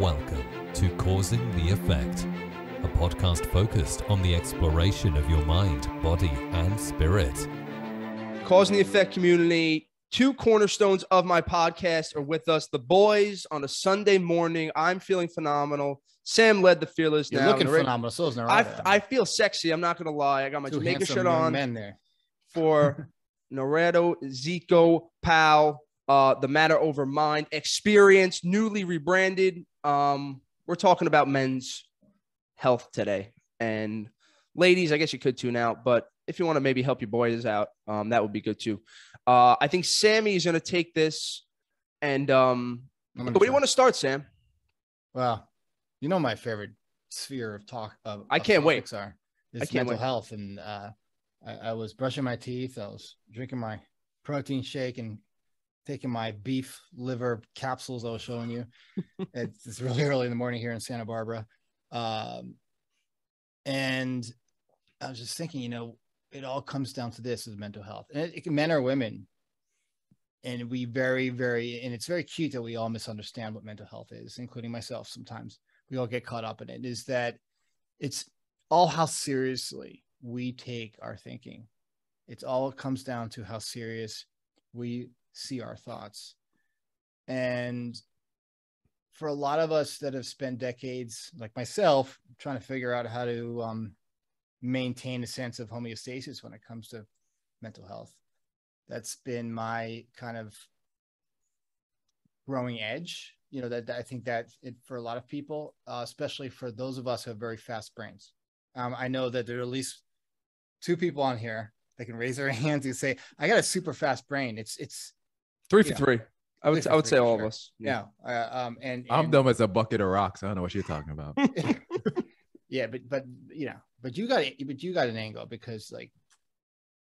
Welcome to Causing the Effect, a podcast focused on the exploration of your mind, body, and spirit. Causing the Effect community, two cornerstones of my podcast are with us. The boys on a Sunday morning. I'm feeling phenomenal. Sam Led the fearless. You're now. looking Narra- phenomenal. So is I, Narado. I feel sexy. I'm not gonna lie. I got my Two Jamaica shirt on Men there. for Narado, Zeco, Powell, uh, the Matter Over Mind experience, newly rebranded. Um, we're talking about men's health today. And ladies, I guess you could tune out, but if you want to maybe help your boys out, um, that would be good too. Uh, I think Sammy is going to take this. And um, where do you want to start, Sam? Well, you know my favorite sphere of talk. Of, I can't wait. Are is I can't mental wait. health, and uh, I, I was brushing my teeth. I was drinking my protein shake and taking my beef liver capsules. I was showing you. it's, it's really early in the morning here in Santa Barbara, um, and I was just thinking, you know, it all comes down to this: is mental health, and it, it men or women. And we very, very, and it's very cute that we all misunderstand what mental health is, including myself. Sometimes we all get caught up in it. Is that it's all how seriously we take our thinking. It's all comes down to how serious we see our thoughts. And for a lot of us that have spent decades, like myself, trying to figure out how to um, maintain a sense of homeostasis when it comes to mental health, that's been my kind of growing edge. You know, that, that I think that it, for a lot of people, uh, especially for those of us who have very fast brains, um, I know that there are at least two people on here that can raise their hands and say, "I got a super fast brain." It's it's Three for Yeah. three. I would, I would say all sure. of us. yeah, uh, um, and, I'm dumb as a bucket of rocks. I don't know what you're talking about. yeah, but but you know, but you got but you got an angle because like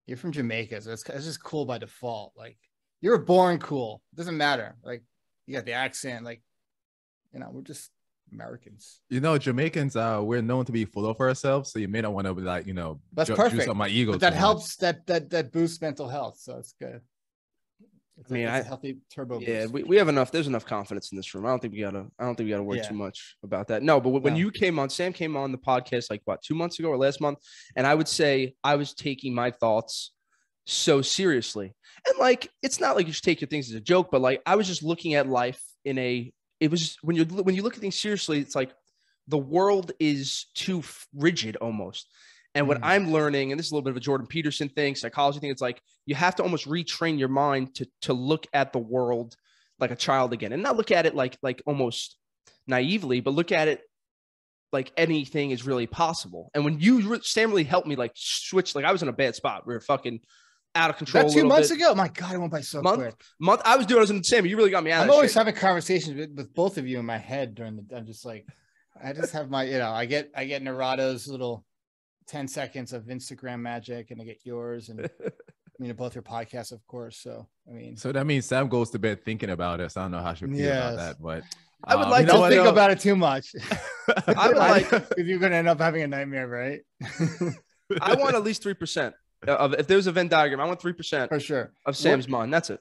you're from Jamaica, so it's, it's just cool by default. Like you're born cool. It doesn't matter. Like you got the accent. Like you know, we're just Americans. you know, Jamaicans, uh, we're known to be full of ourselves, so you may not want to be like, you know, That's ju- perfect. juice on my ego. But that too much. helps. That that that boosts mental health. So it's good. It's I mean, a, it's a I- healthy turbo. Yeah, boost. we, we have enough. There's enough confidence in this room. I don't think we gotta. I don't think we gotta worry Yeah. too much about that. No, but when No. you came on, Sam came on the podcast like what two months ago or last month, and I would say I was taking my thoughts so seriously, and like it's not like you should take your things as a joke, but like I was just looking at life in a. It was just, when you when you look at things seriously, it's like the world is too rigid almost. And what Mm. I'm learning, and this is a little bit of a Jordan Peterson thing, psychology thing, it's like you have to almost retrain your mind to to look at the world like a child again, and not look at it like like almost naively, but look at it like anything is really possible. And when you Sam really helped me like switch, like I was in a bad spot. We were fucking out of control. that two months bit. ago? My God, it went by so Month? quick. Month I was doing. I was in Sam. You really got me out. I'm always shit. having conversations with, with both of you in my head during the. I'm just like, I just have my, you know, I get I get Narado's little ten seconds of Instagram magic, and I get yours, and I mean both your podcasts, of course. So I mean, So that means Sam goes to bed thinking about it. So I don't know how she should feel Yes. about that, but I would um, like you know don't think though? about it too much. I would like- if you're gonna end up having a nightmare, right? I want at least three percent of if there's a Venn diagram. I want three percent For sure. of Sam's mind. That's it.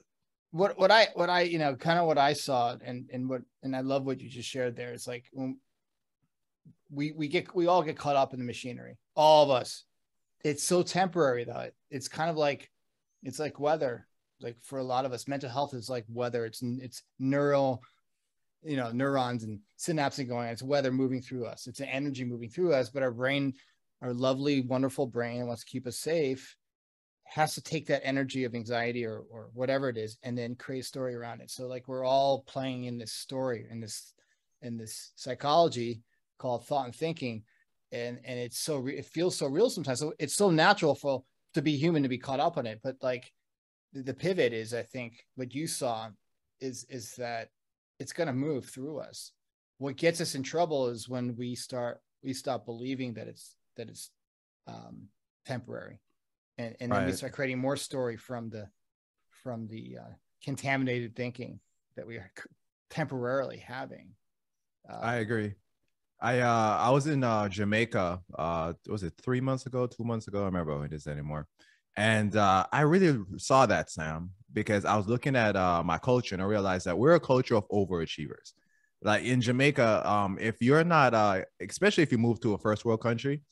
what what I what I you know kind of what I saw and and what and I love what you just shared there. It's like when we we get we all get caught up in the machinery, all of us. It's so temporary though. It- It's kind of like it's like weather. Like for a lot of us, mental health is like weather. It's it's neural, you know, neurons and synapses going. on. It's weather moving through us. It's an energy moving through us. But our brain, our lovely, wonderful brain, wants to keep us safe has to take that energy of anxiety or or whatever it is and then create a story around it so like we're all playing in this story in this in this psychology called thought and thinking and and it's so re- it feels so real sometimes. So it's so natural for to be human to be caught up on it. But like the, the pivot is i think what you saw is is that it's going to move through us. What gets us in trouble is when we start we stop believing that it's that it's um temporary. And and then we start creating more story from the from the uh, contaminated thinking that we are temporarily having. Uh, I agree. I uh I was in uh Jamaica uh was it three months ago, two months ago? I remember when it is anymore. And uh I really saw that Sam because I was looking at uh my culture and I realized that we're a culture of overachievers. like in Jamaica, um, if you're not, uh, especially if you move to a first world country,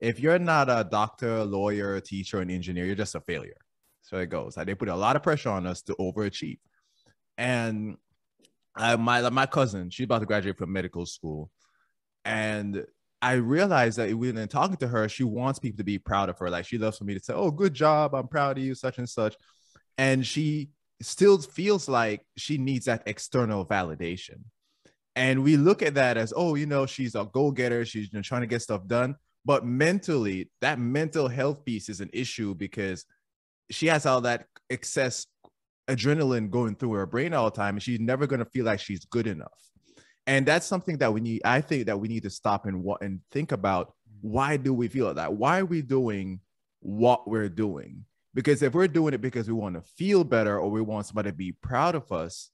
if you're not a doctor, lawyer, teacher, and engineer, you're just a failure. So it goes. Like they put a lot of pressure on us to overachieve. And I, my my cousin, she's about to graduate from medical school, and I realized that when talking to her, she wants people to be proud of her. Like she loves for me to say, "Oh, good job! I'm proud of you," such and such. And she still feels like she needs that external validation. And we look at that as, oh, you know, she's a go getter. She's you know, trying to get stuff done. But mentally, that mental health piece is an issue because she has all that excess adrenaline going through her brain all the time, and she's never going to feel like she's good enough. And that's something that we need. I think that we need to stop and what and think about why do we feel that? Why are we doing what we're doing? Because if we're doing it because we want to feel better or we want somebody to be proud of us,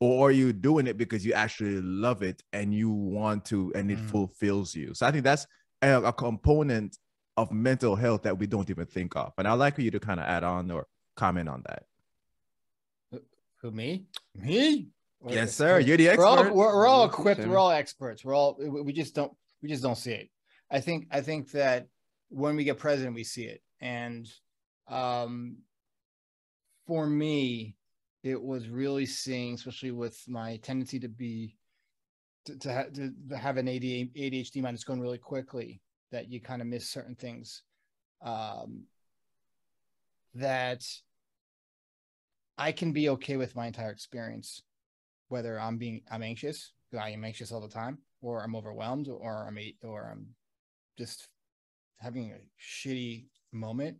or are you doing it because you actually love it and you want to and it mm. fulfills you? So I think that's a, a, component of mental health that we don't even think of. And I'd like for you to kind of add on or comment on that. Who me? Me? Yes, sir. You're the expert. We're all, we're, we're all equipped. We're all experts. We're all we just don't we just don't see it. I think I think that when we get president, we see it. And um, for me, it was really seeing, especially with my tendency to be to, to, ha- to have an ADHD mind that's going really quickly, that you kind of miss certain things. Um, that I can be okay with my entire experience, whether I'm being I'm anxious, because I am anxious all the time, or I'm overwhelmed, or I'm or I'm just having a shitty moment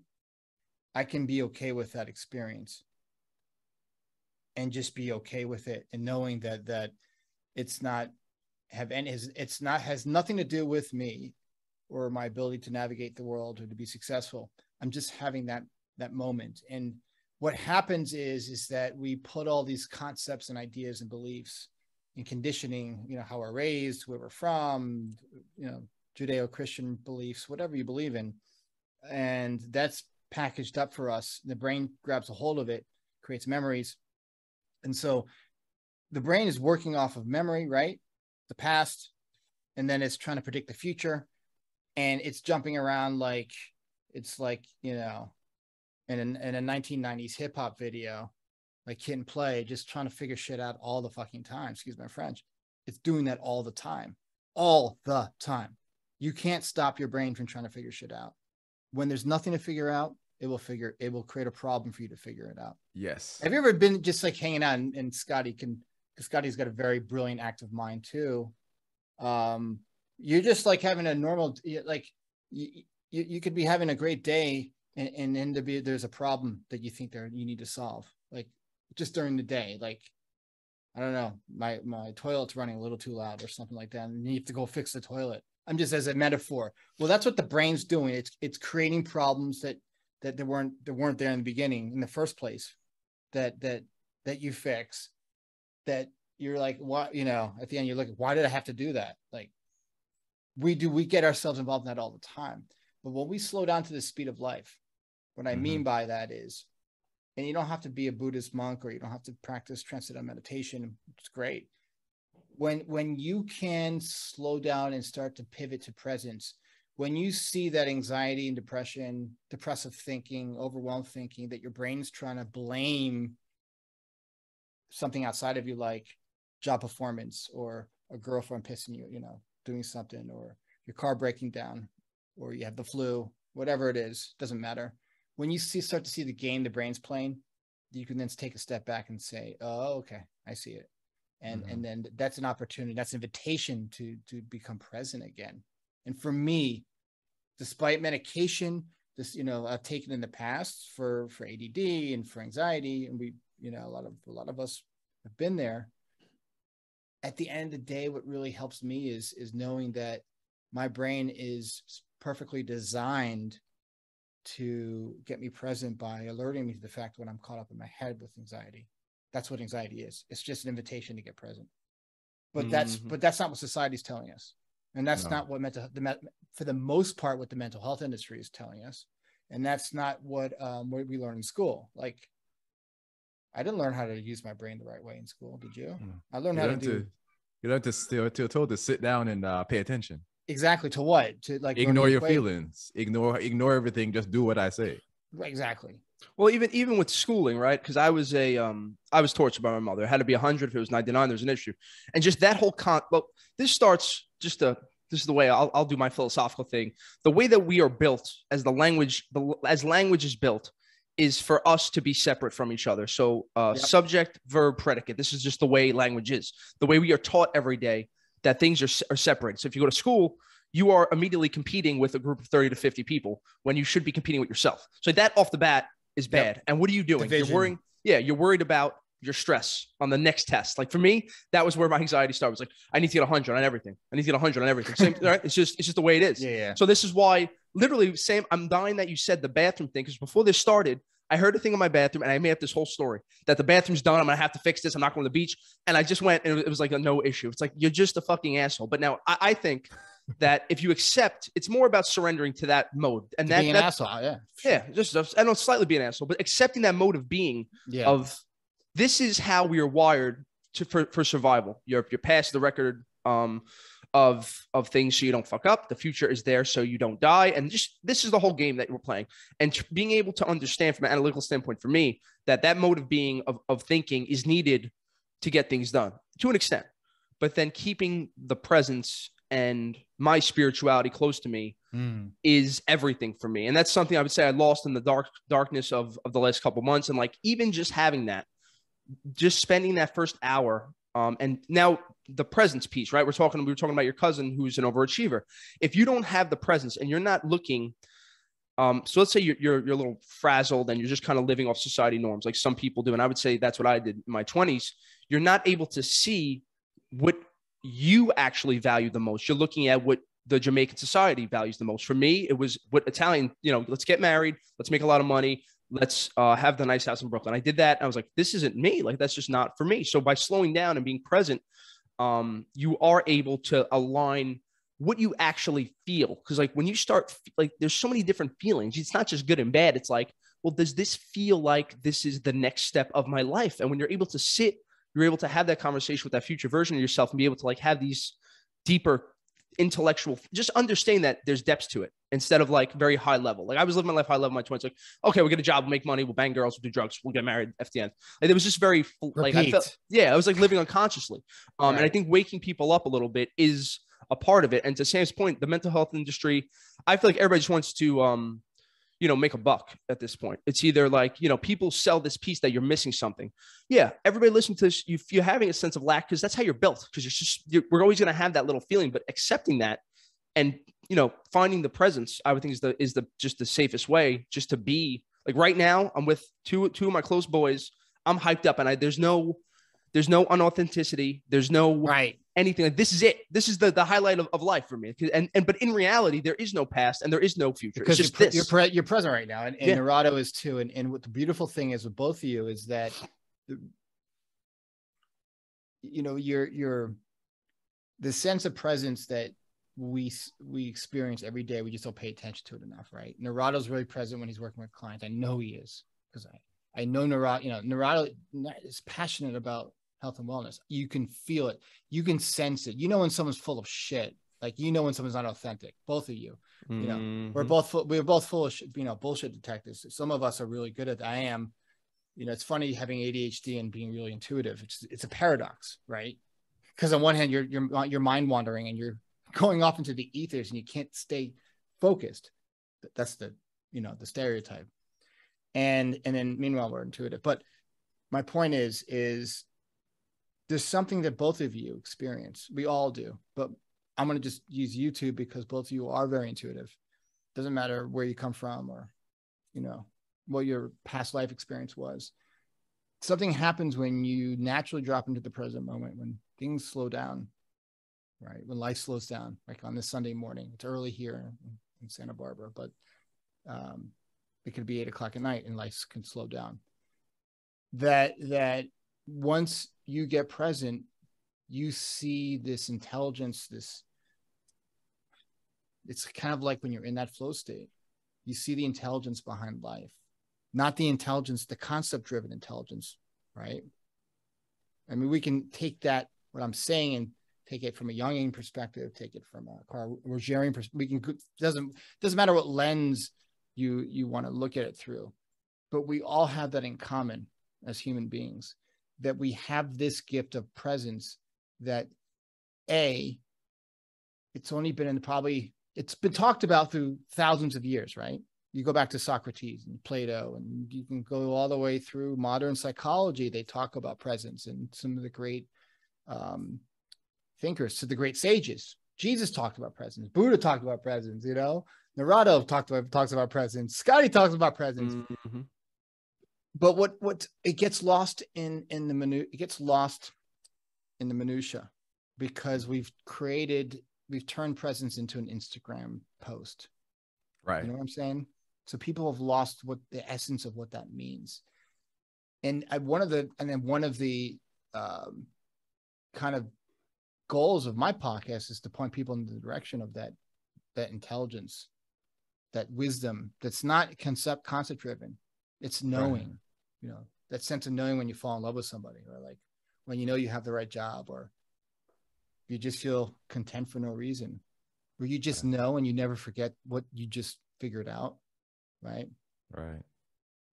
I can be okay with that experience and just be okay with it and knowing that that it's not have any it's not has nothing to do with me or my ability to navigate the world or to be successful. I'm just having that that moment. And what happens is is that we put all these concepts and ideas and beliefs and conditioning you know how we're raised where we're from you know judeo-christian beliefs whatever you believe in and that's packaged up for us. The brain grabs a hold of it, creates memories. And so the brain is working off of memory, right? The past, and then it's trying to predict the future. And it's jumping around like it's like, you know, in, an, in a 1990s hip hop video, like Kid and Play, just trying to figure shit out all the fucking time. Excuse my French. It's doing that all the time, all the time. You can't stop your brain from trying to figure shit out. When there's nothing to figure out, it will figure it will create a problem for you to figure it out. Yes. Have you ever been just like hanging out and, and Scotty can because Scotty's got a very brilliant active mind too. Um, you're just like having a normal like you, you, you could be having a great day and, and then there be, there's a problem that you think there you need to solve like just during the day like I don't know my my toilet's running a little too loud or something like that and you have to go fix the toilet. I'm just as a metaphor. Well, that's what the brain's doing. It's it's creating problems that that there weren't that weren't there in the beginning in the first place that that that you fix that you're like what you know at the end you're like why did i have to do that like we do we get ourselves involved in that all the time but when we slow down to the speed of life what i mm-hmm. mean by that is and you don't have to be a buddhist monk or you don't have to practice transcendental meditation it's great when when you can slow down and start to pivot to presence when you see that anxiety and depression, depressive thinking, overwhelmed thinking, that your brain's trying to blame something outside of you, like job performance or a girlfriend pissing you, you know, doing something, or your car breaking down, or you have the flu, whatever it is, doesn't matter. When you see start to see the game the brain's playing, you can then take a step back and say, "Oh, okay, I see it," and mm-hmm. and then that's an opportunity, that's an invitation to to become present again and for me, despite medication, this you know I've taken in the past for for ADD and for anxiety, and we you know a lot of a lot of us have been there. At the end of the day, what really helps me is is knowing that my brain is perfectly designed to get me present by alerting me to the fact when I'm caught up in my head with anxiety. That's what anxiety is. It's just an invitation to get present. But mm-hmm. that's but that's not what society's telling us and that's no. not what mental the for the most part what the mental health industry is telling us and that's not what um, what we learn in school like i didn't learn how to use my brain the right way in school did you mm. i learned you how to do You don't have to still to told to sit down and uh, pay attention. Exactly. To what? To like Ignore your equation. feelings. Ignore ignore everything. Just do what I say. Exactly. Well, even even with schooling, right? Because I was a um I was tortured by my mother. It had to be hundred. If it was ninety nine, there's an issue. And just that whole con. Well, this starts just a. This is the way I'll, I'll do my philosophical thing. The way that we are built as the language, the as language is built, is for us to be separate from each other. So uh, Yep. subject, verb, predicate. This is just the way language is. The way we are taught every day that things are, are separated. So if you go to school, you are immediately competing with a group of 30 to 50 people when you should be competing with yourself. So that off the bat is bad. And what are you doing? Division. You're worrying. Yeah, you're worried about your stress on the next test. Like for me, that was where my anxiety started. It was like, I need to get 100 on everything. I need to get 100 on everything. Same, right? It's just, it's just the way it is. Yeah. Yeah. So this is why, literally, same. I'm dying that you said the bathroom thing because before this started, I heard a thing in my bathroom and I made up this whole story that the bathroom's done. I'm gonna have to fix this. I'm not going to the beach. And I just went and it was like a no issue. It's like you're just a fucking asshole. But now I, I think that if you accept, it's more about surrendering to that mode and that, Being an that asshole. Yeah. yeah, just I don't slightly be an asshole, but accepting that mode of being Yeah. of this is how we are wired to for, for survival. You're you're past the record um of of things so you don't fuck up. The future is there so you don't die. And just this is the whole game that we're playing. And being able to understand from an analytical standpoint for me that that mode of being of, of thinking is needed to get things done to an extent. But then keeping the presence and my spirituality close to me Mm. is everything for me. And that's something I would say I lost in the dark darkness of, of the last couple months. And like even just having that, just spending that first hour. Um, and now the presence piece, right? We're talking, we were talking about your cousin who's an overachiever. If you don't have the presence and you're not looking, um, so let's say you're, you're, you're a little frazzled and you're just kind of living off society norms, like some people do. And I would say that's what I did in my 20s. You're not able to see what you actually value the most. You're looking at what the Jamaican society values the most. For me, it was what Italian, you know, let's get married, let's make a lot of money, let's uh, have the nice house in Brooklyn. I did that. I was like, this isn't me. Like, that's just not for me. So by slowing down and being present, um, you are able to align what you actually feel. Cause like when you start, like, there's so many different feelings. It's not just good and bad. It's like, well, does this feel like this is the next step of my life? And when you're able to sit, you're able to have that conversation with that future version of yourself and be able to like have these deeper intellectual just understand that there's depths to it instead of like very high level. Like i was living my life high level in my 20s like okay we'll get a job we'll make money we'll bang girls we'll do drugs we'll get married ftn like, it was just very like i felt yeah i was like living unconsciously. Um and i think waking people up a little bit is a part of it. And to sam's point the mental health industry i feel like everybody just wants to um you know make a buck at this point. It's either like you know people sell this piece that you're missing something. Yeah everybody listening to this. You, you're having a sense of lack because that's how you're built because you're just you're, we're always going to have that little feeling but accepting that and you know finding the presence i would think is the is the just the safest way just to be. Like right now i'm with two two of my close boys. I'm hyped up and i there's no there's no unauthenticity. There's no Right. anything. Like this is it. This is the the highlight of, of life for me. And and but in reality there is no past and there is no future. Because it's you're, pre- you're, pre- you're present right now. And, and Yeah. Narado is too. And, and what the beautiful thing is with both of you is that, you know, you're, you're, the sense of presence that we we experience every day we just don't pay attention to it enough right? Narado's really present when he's working with clients. I know he is. Because i i know Narado you know Narado is passionate about health and wellness you can feel it. You can sense it. You know when someone's full of shit. Like you know when someone's not authentic both of you you know, we're Mhm. both full, we're both full of shit, you know bullshit detectives. Some of us are really good at that. i am you know it's funny having adhd and being really intuitive. It's it's a paradox right? Because on one hand you're you're you're mind wandering and you're going off into the ethers and you can't stay focused. Th- that's the you know the stereotype. And and then meanwhile we're intuitive. But my point is is there's something that both of you experience. We all do but i'm going to just use you two because both of you are very intuitive. Doesn't matter where you come from or you know what your past life experience was. Something happens when you naturally drop into the present moment when things slow down right? When life slows down like on this sunday morning. It's early here in, santa barbara but um, it could be eight o'clock at night and life can slow down. That that once you get present you see this intelligence this it's kind of like when you're in that flow state you see the intelligence behind life not the intelligence the concept driven intelligence right i mean we can take that what i'm saying and take it from a Jungian perspective, take it from a Carl Rogerian perspective. We can doesn't doesn't matter what lens you you want to look at it through, but we all have that in common as human beings that we have this gift of presence that a it's only been in probably it's been talked about through thousands of years right? You go back to socrates and plato and you can go all the way through modern psychology. They talk about presence and some of the great um, thinkers to the great sages. Jesus talked about presence. Buddha talked about presence you know? Narado talked about talks about presence. Scotty talks about presence. Mm-hmm. But what what it gets lost in in the menu it gets lost in the minutia because we've created we've turned presence into an Instagram post. Right. You know what I'm saying? So people have lost what the essence of what that means. And I, one of the and then one of the um, kind of goals of my podcast is to point people in the direction of that that intelligence, that wisdom that's not concept concept driven. It's knowing, right. You know, that sense of knowing when you fall in love with somebody or like when you know you have the right job or you just feel content for no reason where you just know and you never forget what you just figured out right right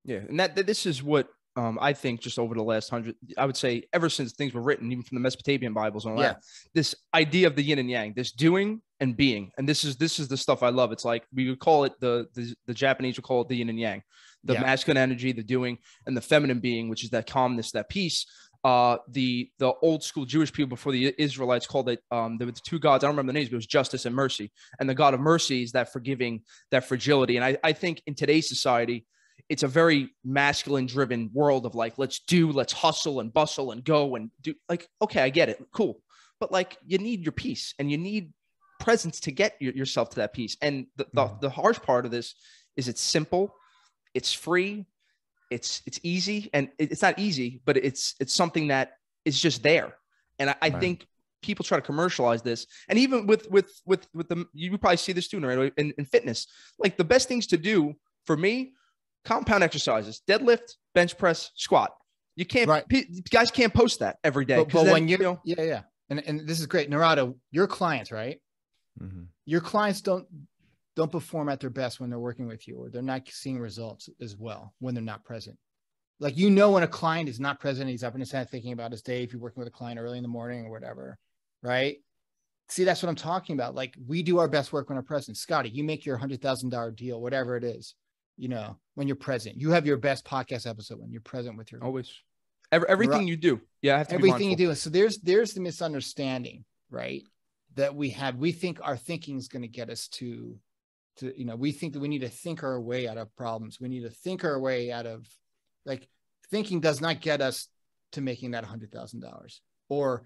yeah and that, that this is what um, I think just over the last hundred, I would say ever since things were written, even from the Mesopotamian Bibles and all yeah. that, this idea of the yin and yang, this doing and being, and this is this is the stuff I love. It's like we would call it the the, the Japanese would call it the yin and yang, the yeah. masculine energy, the doing, and the feminine being, which is that calmness, that peace uh, the the old school Jewish people before the Israelites called it um, there were two gods. I don't remember the names, but it was justice and mercy. And the God of mercy is that forgiving, that fragility. And I, I think in today's society, it's a very masculine driven world of like, let's do, let's hustle and bustle and go and do. Like, okay, I get it, cool, but like you need your peace and you need presence to get yourself to that peace. And the, the, mm-hmm. the harsh part of this is it's simple, it's free, it's it's easy and it's not easy, but it's it's something that is just there. And I, I right. think people try to commercialize this, and even with with with with the you probably see this too, right? In, in fitness, like the best things to do for me, compound exercises, deadlift, bench press, squat. You can't right. guys can't post that every day. But, but then, when you know, yeah, yeah, and and this is great, Narado. Your clients, right? Mm-hmm. Your clients don't don't perform at their best when they're working with you or they're not seeing results as well when they're not present. Like you know when a client is not present, he's up in his head thinking about his day if you're working with a client early in the morning or whatever, right? See, that's what I'm talking about. Like we do our best work when we're present. Scotty, you make your hundred thousand dollar deal, whatever it is, you know, when you're present. You have your best podcast episode when you're present with your always Every, everything you do. Yeah, everything you do. So there's there's the misunderstanding, right? That we have. We think our thinking is going to get us to to you know we think that we need to think our way out of problems we need to think our way out of like thinking does not get us to making that $100000 or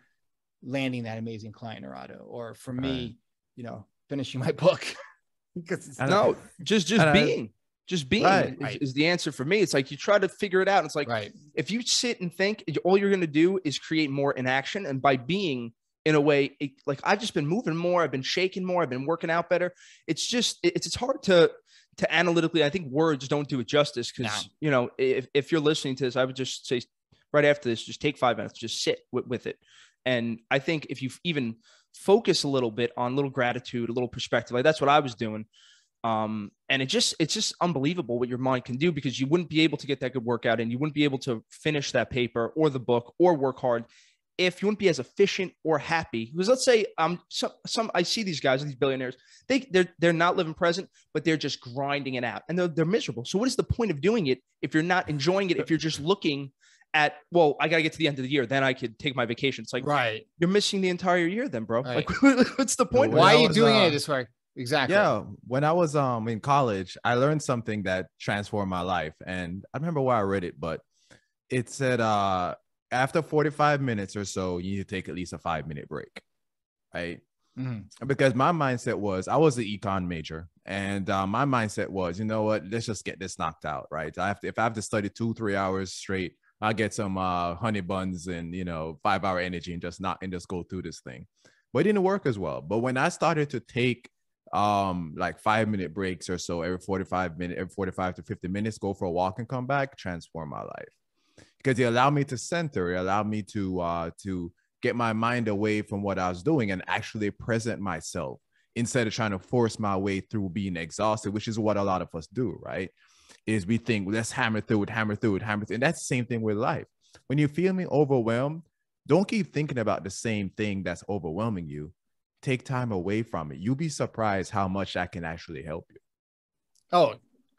landing that amazing client or auto or for me right. you know finishing my book because no just just being just being right. is, is, the answer for me. It's like you try to figure it out. It's like right. if you sit and think, all you're going to do is create more inaction. And by being, in a way it, like i've just been moving more i've been shaking more i've been working out better. It's just it's, it's hard to to analytically i think words don't do it justice because you know if, if you're listening to this i would just say right after this just take five minutes just sit with, with it. And i think if you even focus a little bit on little gratitude a little perspective like that's what i was doing. Um, and it just it's just unbelievable what your mind can do because you wouldn't be able to get that good workout and you wouldn't be able to finish that paper or the book or work hard if you wouldn't be as efficient or happy because let's say um some some I see these guys these billionaires they they're they're not living present but they're just grinding it out and they're they're miserable. So what is the point of doing it if you're not enjoying it if you're just looking at well I got to get to the end of the year then I could take my vacation. It's like right. you're missing the entire year then bro. Right. like what's the point why are you was, doing uh, it this way? Exactly. Yeah when I was um in college I learned something that transformed my life and I remember where I read it but it said uh after 45 minutes or so, you need to take at least a five minute break, right? Mm-hmm. Because my mindset was I was an econ major, and uh, my mindset was, you know what, let's just get this knocked out, right? I have to, if I have to study two, three hours straight, I'll get some uh, honey buns and you know five hour energy and just not and just go through this thing. But it didn't work as well. But when I started to take um like five minute breaks or so every 45 minutes every 45 to 50 minutes go for a walk and come back transform my life because it allowed me to center, it allowed me to uh, to get my mind away from what I was doing and actually present myself instead of trying to force my way through being exhausted, which is what a lot of us do, right? Is we think let's hammer through it, hammer through it, hammer through. And that's the same thing with life. When you feel me overwhelmed, don't keep thinking about the same thing that's overwhelming you. Take time away from it. You'll be surprised how much that can actually help you. Oh,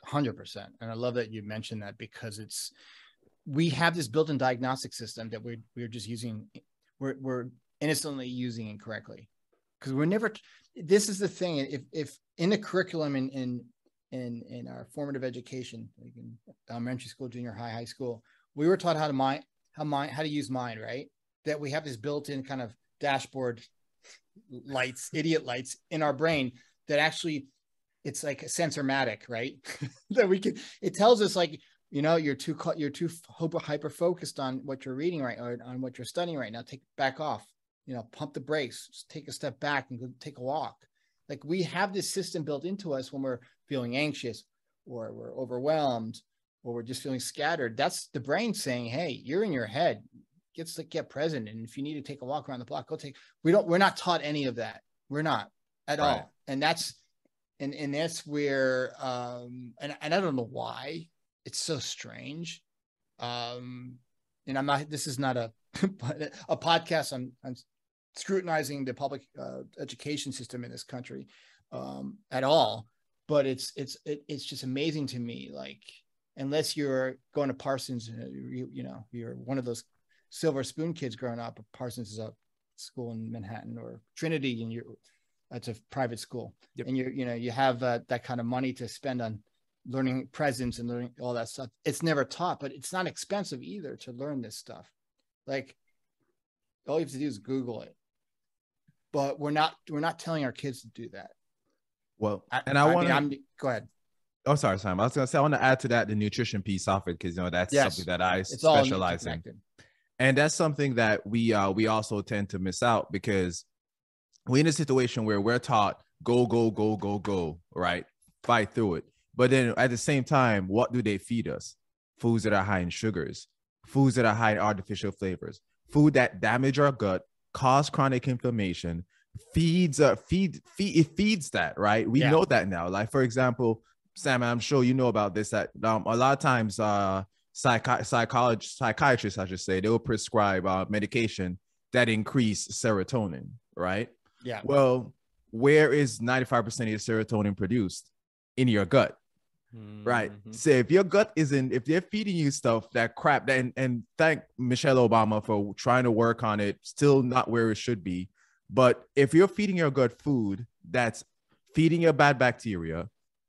100%. And I love that you mentioned that because it's, we have this built-in diagnostic system that we're, we're just using, we're, we're innocently using incorrectly. Because we're never, this is the thing. If, if in the curriculum in, in, in, in our formative education, like in elementary school, junior high, high school, we were taught how to mind, how mind, how to use mind, right? That we have this built-in kind of dashboard lights, idiot lights in our brain that actually it's like a sensormatic, right? that we can it tells us like you know you're too you're too hyper focused on what you're reading right or on what you're studying right now. Take back off. You know, pump the brakes. Just take a step back and go take a walk. Like we have this system built into us when we're feeling anxious or we're overwhelmed or we're just feeling scattered. That's the brain saying, "Hey, you're in your head. Get to get present, and if you need to take a walk around the block, go take." We don't. We're not taught any of that. We're not at right. all, and that's and and that's where um and, and i don't know why it's so strange um and i'm not this is not a a podcast on, on scrutinizing the public uh, education system in this country um at all but it's it's it, it's just amazing to me like unless you're going to parsons uh, you, you know you're one of those silver spoon kids growing up parsons is a school in manhattan or trinity and you're it's a private school yep. and you you know you have uh, that kind of money to spend on learning presence and learning all that stuff it's never taught but it's not expensive either to learn this stuff like all you have to do is google it but we're not we're not telling our kids to do that well and i, I want to go ahead Oh, sorry, Simon. I was gonna say I want to add to that the nutrition piece of it because you know that's yes. something that I it's specialize in, and that's something that we uh we also tend to miss out because we're in a situation where we're taught go, go, go, go, go, right? Fight through it. But then at the same time, what do they feed us? Foods that are high in sugars, foods that are high in artificial flavors, food that damage our gut, cause chronic inflammation, feeds uh feed feed it feeds that, right? We yeah. know that now. Like for example, Sam, I'm sure you know about this that um, a lot of times uh psychi- psychologists, psychiatrists, I should say, they will prescribe uh, medication that increase serotonin, right? Yeah. Well, where is 95% of your serotonin produced? In your gut. Mm-hmm. Right. So if your gut isn't, if they're feeding you stuff that crap, then and thank Michelle Obama for trying to work on it, still not where it should be. But if you're feeding your gut food that's feeding your bad bacteria,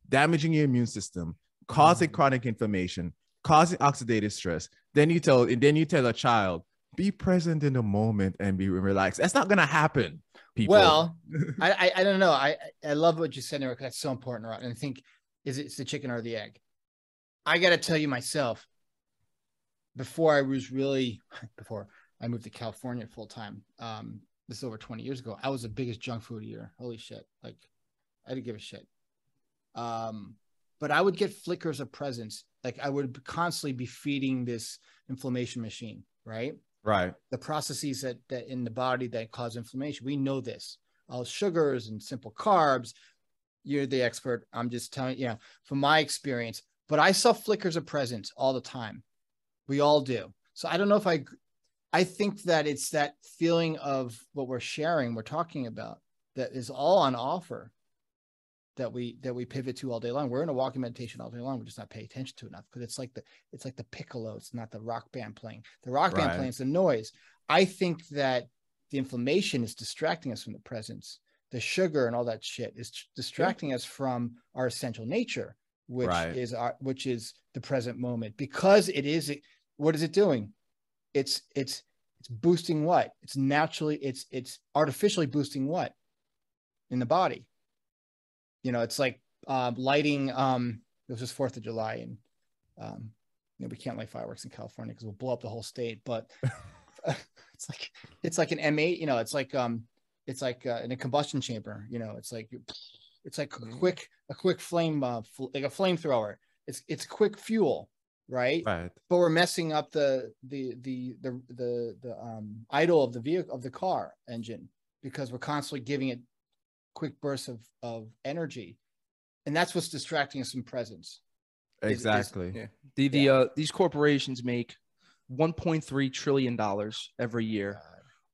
damaging your immune system, causing mm-hmm. chronic inflammation, causing oxidative stress, then you tell and then you tell a child, be present in the moment and be relaxed. That's not gonna happen people. Well, I, I, I don't know. I I love what you said, Eric. That's so important, right? And I think is it's the chicken or the egg. I got to tell you myself. Before I was really before I moved to California full time. Um, this is over 20 years ago. I was the biggest junk food eater. Holy shit! Like, I didn't give a shit. Um, but I would get flickers of presence. Like I would constantly be feeding this inflammation machine, right? right the processes that, that in the body that cause inflammation we know this all sugars and simple carbs you're the expert i'm just telling you know from my experience but i saw flickers of presence all the time we all do so i don't know if i i think that it's that feeling of what we're sharing we're talking about that is all on offer that we that we pivot to all day long. We're in a walking meditation all day long. We're just not paying attention to enough because it's like the it's like the piccolo. It's not the rock band playing. The rock right. band playing is the noise. I think that the inflammation is distracting us from the presence. The sugar and all that shit is distracting yeah. us from our essential nature, which right. is our which is the present moment. Because it is what is it doing? It's it's it's boosting what? It's naturally it's it's artificially boosting what in the body you know, it's like uh, lighting. Um, it was just Fourth of July, and um, you know, we can't light fireworks in California because we'll blow up the whole state. But it's like it's like an M8. You know, it's like um, it's like uh, in a combustion chamber. You know, it's like it's like a mm-hmm. quick a quick flame uh, fl- like a flamethrower. It's it's quick fuel. right? Right. But we're messing up the the the the the the um idle of the vehicle of the car engine because we're constantly giving it quick bursts of of energy, and that's what's distracting us from presence. is- Exactly. Yeah. The the uh these corporations make 1.3 trillion dollars every year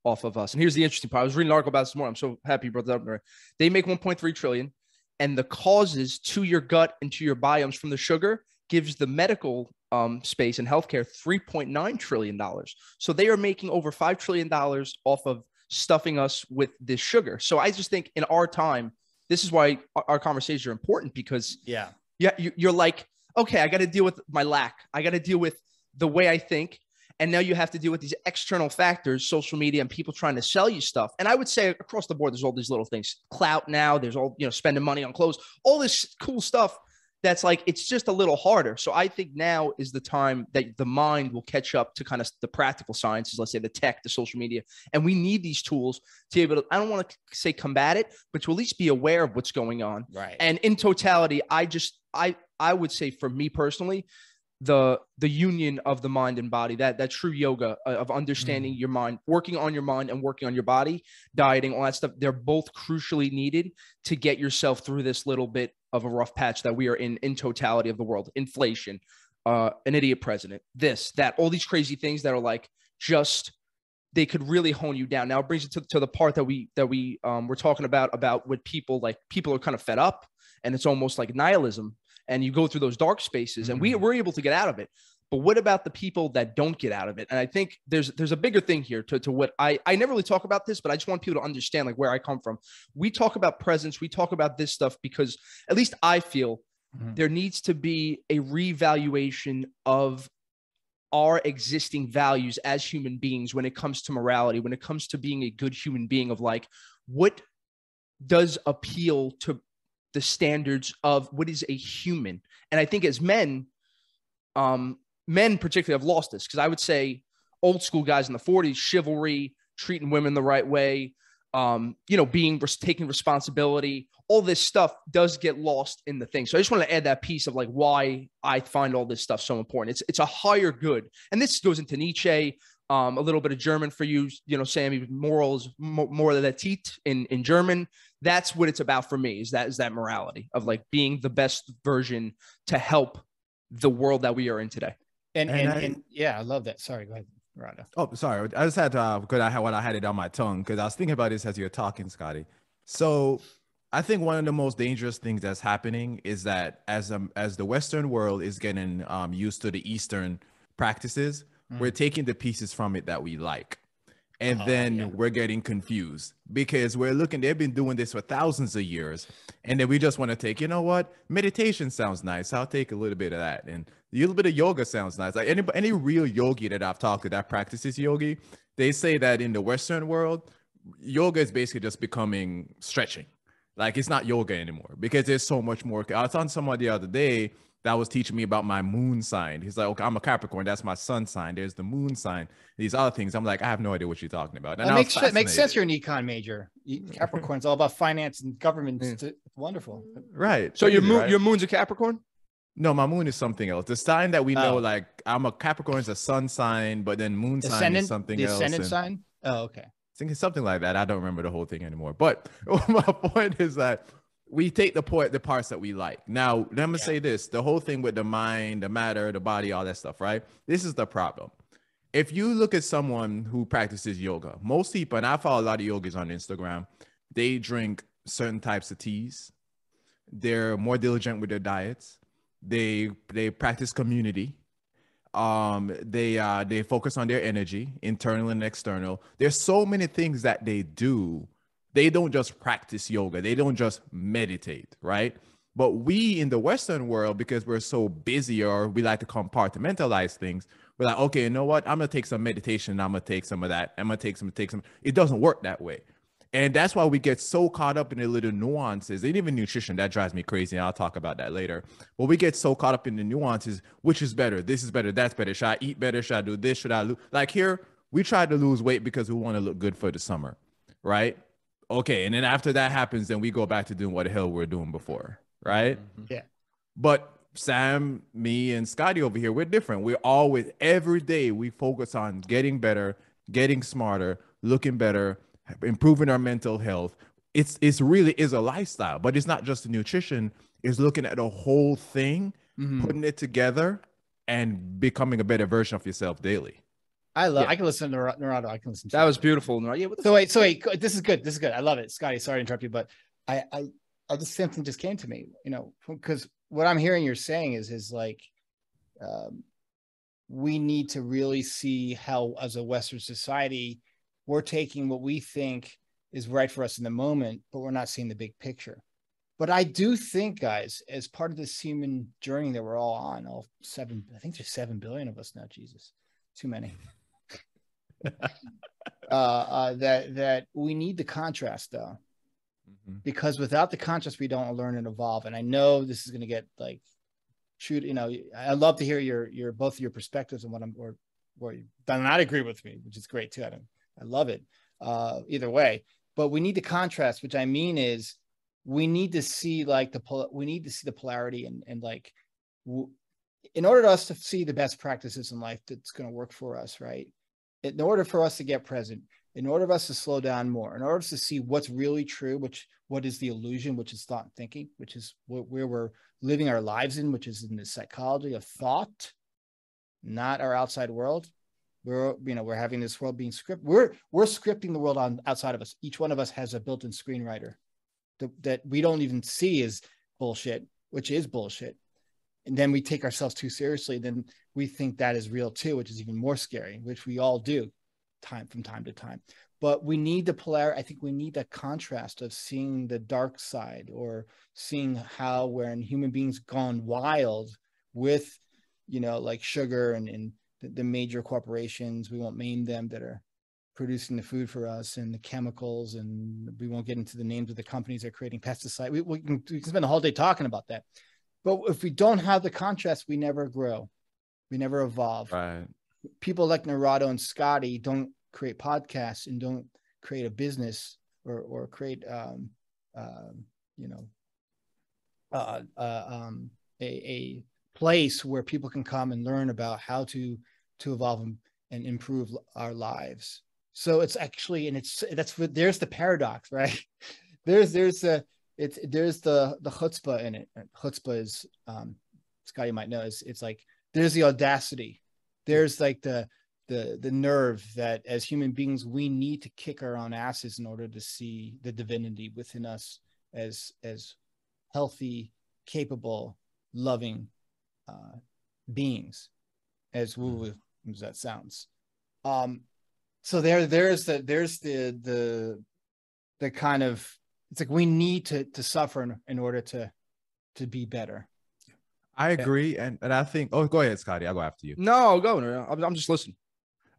off of us. And here's the interesting part. I was reading an article about this morning. I'm so happy you brought that up. They make 1.3 trillion, and the causes to your gut and to your biomes from the sugar gives the medical um, space and healthcare 3.9 trillion dollars. So they are making over five trillion dollars off of stuffing us with this sugar. So I just think in our time, this is why our, conversations are important because Yeah. yeah, you, you're like, okay, I got to deal with my lack. I got to deal with the way I think. And now you have to deal with these external factors, social media and people trying to sell you stuff. And I would say across the board, there's all these little things. Clout now, there's all, you know, spending money on clothes, all this cool stuff that's like, it's just a little harder. So I think now is the time that the mind will catch up to kind of the practical sciences, let's say the tech, the social media. And we need these tools to be able to, I don't want to say combat it, but to at least be aware of what's going on Right. and in totality i just i i would say for me personally the the union of the mind and body that that true yoga uh, of understanding your mind working on your mind and working on your body dieting all that stuff they're both crucially needed to get yourself through this little bit of a rough patch that we are in in totality of the world. Inflation uh an idiot president this that all these crazy things that are like just they could really hone you down. Now it brings it to, to the part that we that we um we're talking about about what people like people are kind of fed up and it's almost like nihilism and you go through those dark spaces and we we're able to get out of it. But what about the people that don't get out of it? And i think there's there's a bigger thing here to, to what i i never really talk about this but i just want people to understand like where i come from. We talk about presence. We talk about this stuff because at least i feel Mhm. there needs to be a revaluation of our existing values as human beings when it comes to morality when it comes to being a good human being of like what does appeal to the standards of what is a human. And i think as men um men particularly have lost this because i would say old school guys in the 40s chivalry treating women the right way um you know being taking responsibility all this stuff does get lost in the thing. So i just want to add that piece of like why i find all this stuff so important. It's it's a higher good. And this goes into nietzsche um, a little bit of German for you, you know, Sammy. Morals, mo- more that teat in in German. That's what it's about for me. Is that is that morality of like being the best version to help the world that we are in today. And And and, I- and yeah, I love that. Sorry, go ahead, Rada. Oh, sorry. I just had to uh, because I had what I had it on my tongue because I was thinking about this as you're talking, Scotty. So I think one of the most dangerous things that's happening is that as um as the Western world is getting um used to the Eastern practices, Mm. we're taking the pieces from it that we like. And Oh, then yeah. we're getting confused because we're looking, they've been doing this for thousands of years. And then we just want to take, you know what? Meditation sounds nice. I'll take a little bit of that. And a little bit of yoga sounds nice. Like any, any real yogi that I've talked to that practices yogi, they say that in the Western world, yoga is basically just becoming stretching. Like it's not yoga anymore because there's so much more. I was on someone the other day that was teaching me about my moon sign. He's like, okay, I'm a Capricorn. That's my sun sign. There's the moon sign. These other things. I'm like, I have no idea what you're talking about. And That I was makes sense. Makes sense. You're an econ major. You- Capricorn's all about finance and government. Yeah. It's wonderful. Right. So your moon, right? your moon's a Capricorn. No, my moon is something else. The sign that we oh. know, Oh. like I'm a Capricorn is a sun sign, but then moon sign Ascendant. is something the else. ascendant and- sign. Oh, okay. I think it's something like that. I don't remember the whole thing anymore. But my point is that we take the point, the parts that we like. Now, let me Yeah. say this: the whole thing with the mind, the matter, the body, all that stuff, right? This is the problem. If you look at someone who practices yoga, most people, and I follow a lot of yogis on Instagram, they drink certain types of teas. They're more diligent with their diets. They they practice community um they uh they focus on their energy internal and external there's so many things that they do they don't just practice yoga. They don't just meditate right? But we in the western world because we're so busy or we like to compartmentalize things we're like okay you know what? I'm gonna take some meditation i'm gonna take some of that. I'm gonna take some take some. It doesn't work that way. And that's why we get so caught up in the little nuances. And even nutrition that drives me crazy i'll talk about that later. But we get so caught up in the nuances which is better? This is better. That's better. Should i eat better? Should i do this? Should i lose like here we try to lose weight because we want to look good for the summer right okay and then after that happens then we go back to doing what the hell we are doing before right Yeah. but Sam, me, and Scotty over here, we're different. We're always every day we focus on getting better, getting smarter, looking better, improving our mental health. It's it's really is a lifestyle, but it's not just the nutrition. It's looking at the whole thing, Mhm. putting it together, and becoming a better version of yourself daily. I love. Yeah. I can listen to Narado. I can listen. to That was beautiful. No, Yeah, So wait, so wait, this is good. This is good. I love it, Scotty. Sorry to interrupt you, but I, I, I just something just came to me. You know, because what I'm hearing you're saying is, is like, um, we need to really see how, as a Western society, we're taking what we think is right for us in the moment, but we're not seeing the big picture. But I do think, guys, as part of this human journey that we're all on, all seven, I think there's seven billion of us now. Jesus, too many uh, uh, that that we need the contrast though, because without the contrast, we don't learn and evolve. And I know this is going to get like shoot. You know, I'd love to hear your your both your perspectives and what I'm or or not agree with me, which is great too. I don't, I love it. Uh, either way, but we need the contrast, which I mean is we need to see like the pol- we need to see the polarity and and like w- in order for us to see the best practices in life that's going to work for us, right? In order for us to get present, in order for us to slow down more, in order to see what's really true, which what is the illusion, which is thought and thinking, which is wh- where we're living our lives in, which is in the psychology of thought, not our outside world. We're you know we're having this world being scripted. We're we're scripting the world on outside of us. Each one of us has a built-in screenwriter that, that we don't even see as bullshit, which is bullshit. And then we take ourselves too seriously. Then we think that is real too, which is even more scary, which we all do time from time to time. But we need the polar, I think we need that contrast of seeing the dark side or seeing how when human beings gone wild with, you know, like sugar and, and the, the major corporations, we won't name them that are producing the food for us and the chemicals and we won't get into the names of the companies that are creating pesticide. We, we, can, we can spend the whole day talking about that. But if we don't have the contrast, we never grow. We never evolve. Right. People like Narado and Scotty don't create podcasts and don't create a business or or create um, um, you know uh, uh, um, a, a place where people can come and learn about how to to evolve and, and improve our lives. So it's actually and it's that's what there's the paradox, right? There's there's a it's there's the the chutzpah in it. Chutzpah is um, Scotty might know is it's like there's the audacity. There's like the the the nerve that as human beings we need to kick our own asses in order to see the divinity within us as as healthy capable loving uh beings. As woo as that sounds. Um so there there's the there's the the the kind of it's like we need to to suffer in, in order to to be better I agree, and and I think. Oh, go ahead, Scotty. I'll go after you. No, go. no, I'm, I'm just listening.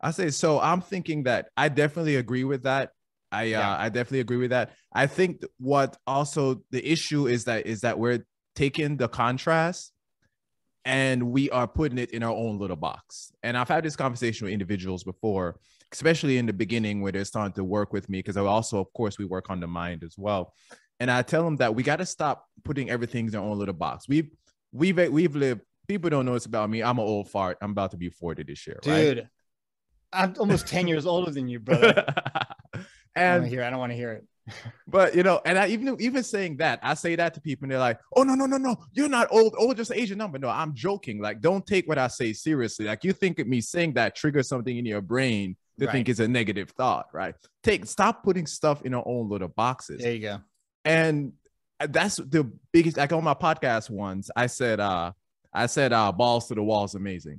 I say so. I'm thinking that I definitely agree with that. I uh, I definitely agree with that. I think what also the issue is that is that we're taking the contrast and we are putting it in our own little box. And I've had this conversation with individuals before, especially in the beginning where they're starting to work with me because I also, of course, we work on the mind as well. And I tell them that we got to stop putting everything in their own little box. We've we've we've lived. People don't know it's about me. I'm an old fart. I'm about to be 40 this year, right? dude i'm almost 10 years older than you brother I don't want and to hear. I don't want to hear it. but you know, and I even even saying that, I say that to people, and they're like, "Oh no, no, no, no, you're not old. Old just Asian number." No, I'm joking. Like, don't take what I say seriously. Like, you think of me saying that triggers something in your brain to Right. think it's a negative thought, right? Take stop putting stuff in our own little boxes. There you go. and that's the biggest like on my podcast once i said uh i said uh balls to the walls amazing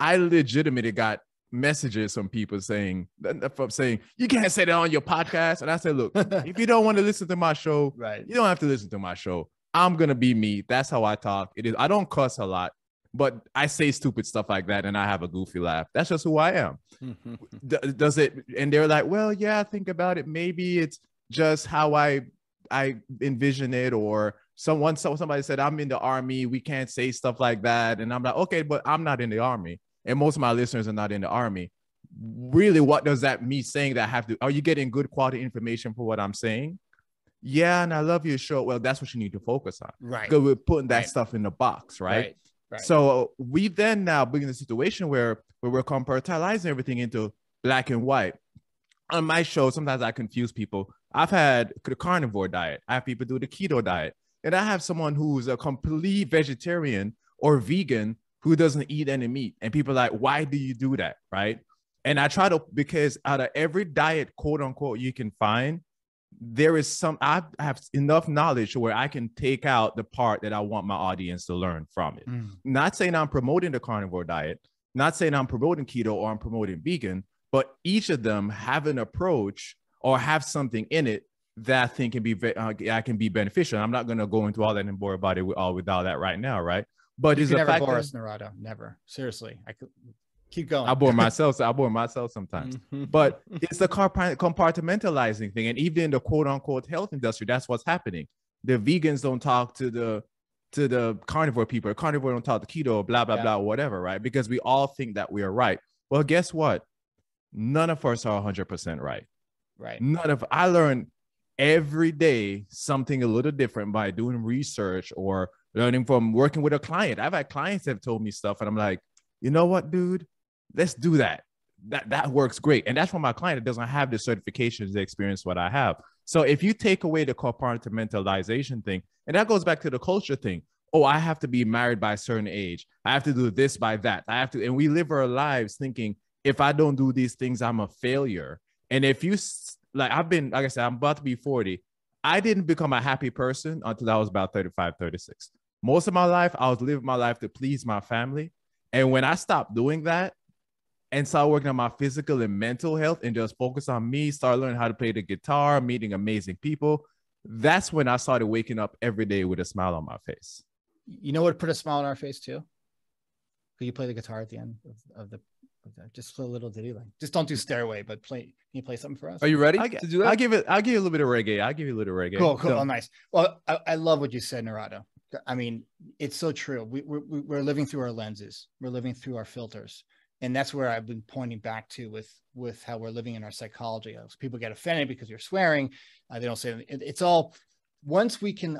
i legitimately got messages from people saying from saying you can't say that on your podcast and i said look if you don't want to listen to my show Right. you don't have to listen to my show i'm gonna be me that's how i talk it is i don't cuss a lot but i say stupid stuff like that and i have a goofy laugh. That's just who i am. Mm-hmm. Does it and they're like well yeah think about it. Maybe it's just how i i envision it or someone so somebody said i'm in the army. We can't say stuff like that. And i'm like okay but i'm not in the army. And most of my listeners are not in the army. Really what does that me saying that have to are you getting good quality information for what i'm saying? Yeah and i love your show. Well that's what you need to focus on. Right. because we're putting that Right. stuff in the box right? Right. So we then now bring in a situation where, where we're compartmentalizing everything into black and white. On my show, sometimes I confuse people. I've had the carnivore diet. I have people do the keto diet. And I have someone who's a complete vegetarian or vegan who doesn't eat any meat. And people are like, why do you do that? Right. And I try to, because out of every diet, quote unquote, you can find, there is some, I have enough knowledge where I can take out the part that I want my audience to learn from it. Mm. Not saying I'm promoting the carnivore diet, not saying I'm promoting keto or I'm promoting vegan, but each of them have an approach or have something in it that I think can be uh, I can be beneficial. I'm not going to go into all that and bore about it with all with all that right now, right? But You is the never fact bore that us, Narado. Never. Seriously. I could keep going. I bore myself. I bore myself sometimes. Mhm. But it's the compartmentalizing thing, and even in the quote unquote health industry, that's what's happening. The vegans don't talk to the to the carnivore people. The carnivore don't talk to keto, blah blah Yeah. blah, whatever, right? Because we all think that we are right. Well, guess what? None of us are 100 percent right. right. None of I learn every day something a little different by doing research or learning from working with a client. I've had clients that have told me stuff, and I'm like, you know what, dude, let's do that. That that works great, and that's for my client doesn't have the certifications, the experience what I have. So if you take away the compartmentalization thing, and that goes back to the culture thing. Oh, I have to be married by a certain age. I have to do this by that. I have to, and we live our lives thinking if I don't do these things, I'm a failure. And if you like, I've been, like I said, I'm about to be 40. I didn't become a happy person until I was about 35, 36. Most of my life, I was living my life to please my family. And when I stopped doing that and start working on my physical and mental health and just focus on me, start learning how to play the guitar, meeting amazing people, that's when I started waking up every day with a smile on my face. You know what put a smile on our face too? Could you play the guitar at the end of, of the just play a little ditty like just don't do stairway, but play can you play something for us? Are you ready I, to do that? I'll give it, I'll give you a little bit of reggae. I'll give you a little reggae. Cool, cool. So- Oh, nice. Well, I, I love what you said, Narado. I mean, it's so true. We, we're, we're living through our lenses. We're living through our filters. And that's where I've been pointing back to with, with how we're living in our psychology. People get offended because you're swearing. Uh, they don't say it, it's all, once we can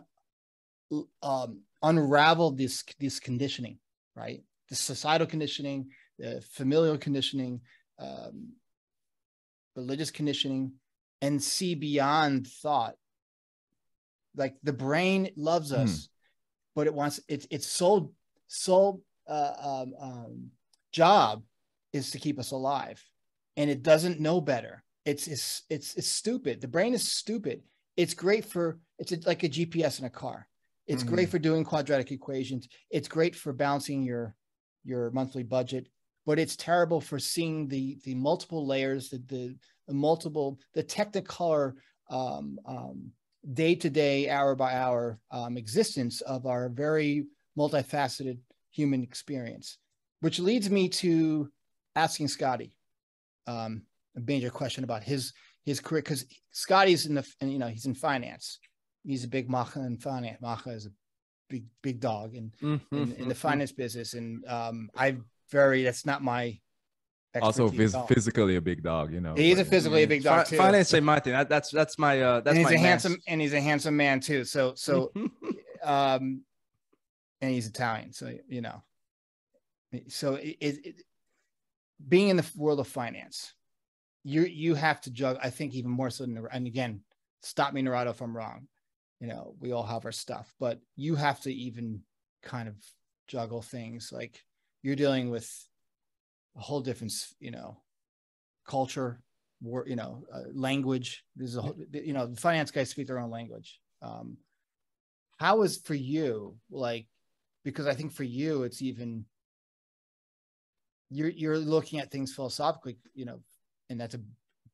um, unravel this, this conditioning, right? The societal conditioning, the familial conditioning, um, religious conditioning, and see beyond thought like the brain loves Hmm. us but it wants it's its sole sole uh, um, um, job is to keep us alive. And it doesn't know better. It's it's it's it's stupid. The brain is stupid. It's great for it's a, like a gps in a car. It's great for doing quadratic equations. It's great for balancing your your monthly budget but it's terrible for seeing the the multiple layers the the, the multiple the technicolor um, um, day to day, hour by hour um, existence of our very multifaceted human experience, which leads me to asking Scotty um, a major question about his his career because Scotty's in the and, you know he's in finance. He's a big macher in finance. Macher is a big big dog in in, in the finance business, and um, I very that's not my Also, phys- physically a big dog, you know. He's a but- physically a big dog Fi- too. Finance ain't my thing. That, that's that's my uh that's and he's my a mask. handsome and he's a handsome man too. So so um and he's Italian, so you know. So it, it, it being in the world of finance, you you have to juggle. I think even more so than the, and again, stop me, Narado, if I'm wrong. You know, we all have our stuff, but you have to even kind of juggle things like you're dealing with a whole different, you know, culture, war, you know, uh, language. There's a whole, you know, the finance guys speak their own language. Um, how is for you like because I think for you it's even you're you're looking at things philosophically, you know, and that's a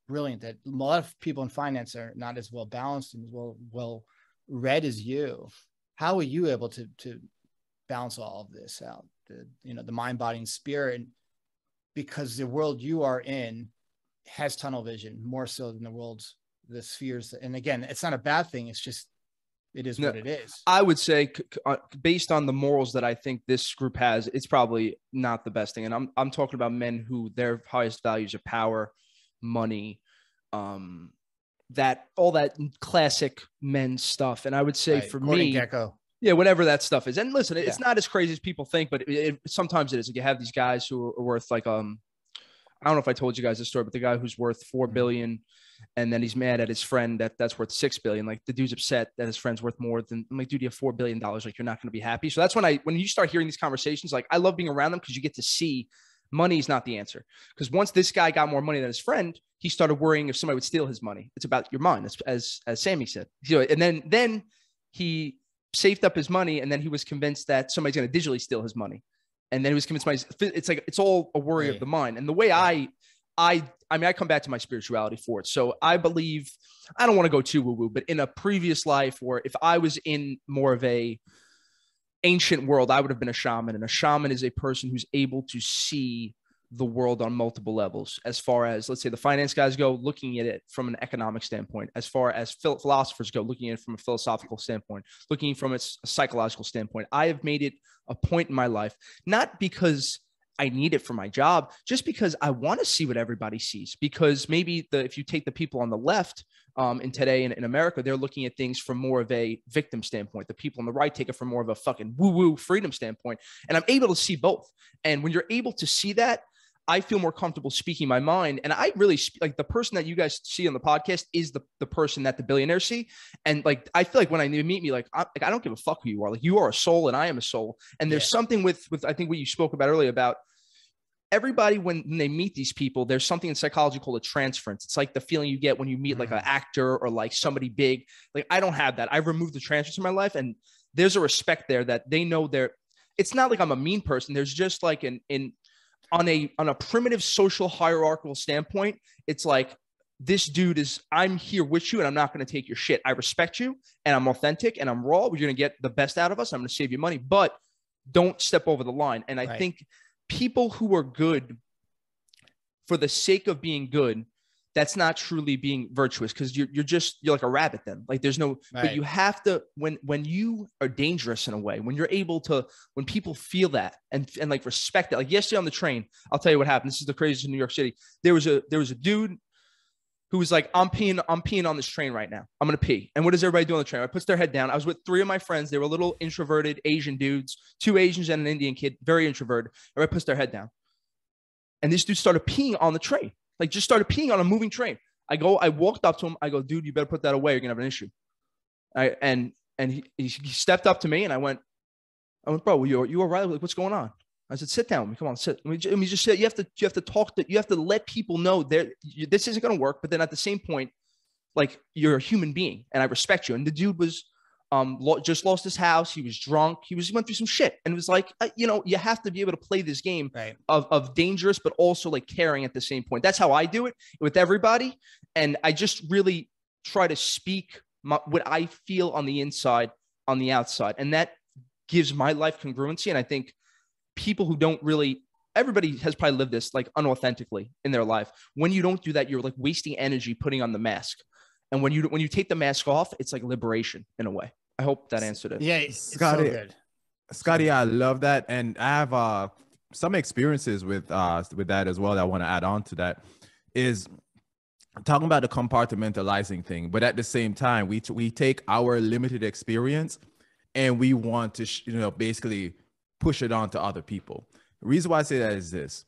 brilliant that a lot of people in finance are not as well balanced and as well well read as you. How are you able to to balance all of this out? The you know the mind, body, and spirit, because the world you are in has tunnel vision more so than the world's the spheres. And again, it's not a bad thing. It's just it is No, what it is. I would say, uh, based on the morals that I think this group has, it's probably not the best thing. And I'm I'm talking about men who their highest values are power, money, um, that all that classic men stuff. And I would say Right. for Gordon me, Gekko. Yeah, whatever that stuff is. And listen, it's not as crazy as people think, but it, it, sometimes it is. Like you have these guys who are worth like um, I don't know if I told you guys this story, but the guy who's worth four Mm-hmm. and then he's mad at his friend that that's worth six billion. Like the dude's upset that his friend's worth more than. I'm like, dude, you have four billion dollars. Like you're not going to be happy. So that's when I when you start hearing these conversations, like I love being around them because you get to see money is not the answer. Because once this guy got more money than his friend, he started worrying if somebody would steal his money. It's about your mind, as as, as Sammy said. You know, and then then he saved up his money, and then he was convinced that somebody's going to digitally steal his money, and then he was convinced by it's like it's all a worry of the mind. And the way I I I mean I come back to my spirituality for it. So I believe I don't want to go too woo woo, but in a previous life, or if I was in more of a ancient world, I would have been a shaman, and a shaman is a person who's able to see the world on multiple levels as far as let's say the finance guys go looking at it from an economic standpoint as far as phil- philosophers go looking at it from a philosophical standpoint looking from its psychological standpoint. I have made it a point in my life not because i need it for my job just because i want to see what everybody sees. Because maybe the if you take the people on the left um, in today in, in america they're looking at things from more of a victim standpoint. The people on the right take it from more of a fucking woo woo freedom standpoint. And i'm able to see both. And when you're able to see that I feel more comfortable speaking my mind. And I really like the person that you guys see on the podcast is the, the person that the billionaires see. And like, I feel like when I meet me, like I, like, I don't give a fuck who you are. Like you are a soul and I am a soul. And there's Yeah. something with, with, I think what you spoke about earlier about everybody, when, when they meet these people, there's something in psychology called a transference. It's like the feeling you get when you meet like an mm-hmm. actor or like somebody big. Like I don't have that. I've removed the transference in my life and there's a respect there that they know they're, it's not like I'm a mean person. There's just like an, in, on a on a primitive social hierarchical standpoint, it's like this dude is I'm here with you and I'm not going to take your shit. I respect you and I'm authentic and I'm raw. We're going to get the best out of us. I'm going to save you money, but don't step over the line. And I Right. think people who are good for the sake of being good, that's not truly being virtuous because you're, you're just you're like a rabbit then. Like there's no but you have to when when you are dangerous in a way when you're able to when people feel that and and like respect it like yesterday on the train i'll tell you what happened. This is the craziest in new york city. There was a there was a dude who was like i'm peeing i'm peeing on this train right now. I'm gonna pee. And what does everybody do on the train? I puts their head down. I was with three of my friends. They were little introverted asian dudes two asians and an indian kid very introverted. Everybody puts their head down. And this dude started peeing on the train like just started peeing on a moving train i go i walked up to him i go dude you better put that away you're gonna have an issue I, and and he, he stepped up to me and I went, I went, bro, you you all right? Like, what's going on? I said, sit down me. Come on, sit. Mean, ju- I just sit. You have to you have to talk to you have to let people know that this isn't to work. But then at the same point, like you're a human being, and I respect you. And the dude was um just lost his house. He was drunk. He was he went through some shit, and it was like, uh, you know, you have to be able to play this game Right. of, of dangerous, but also like caring at the same point. That's how I do it with everybody. And I just really try to speak my, what I feel on the inside, on the outside. And that gives my life congruency. And I think people who don't really, everybody has probably lived this like unauthentically in their life. When you don't do that, you're like wasting energy putting on the mask. And when you when you take the mask off, it's like liberation in a way. I hope that answered it. Yeah, it's so Scotty, good. Scotty, I love that, and I have uh, some experiences with uh, with that as well. That I want to add on to that is talking about the compartmentalizing thing, but at the same time, we t- we take our limited experience and we want to sh- you know basically push it on to other people. The reason why I say that is this: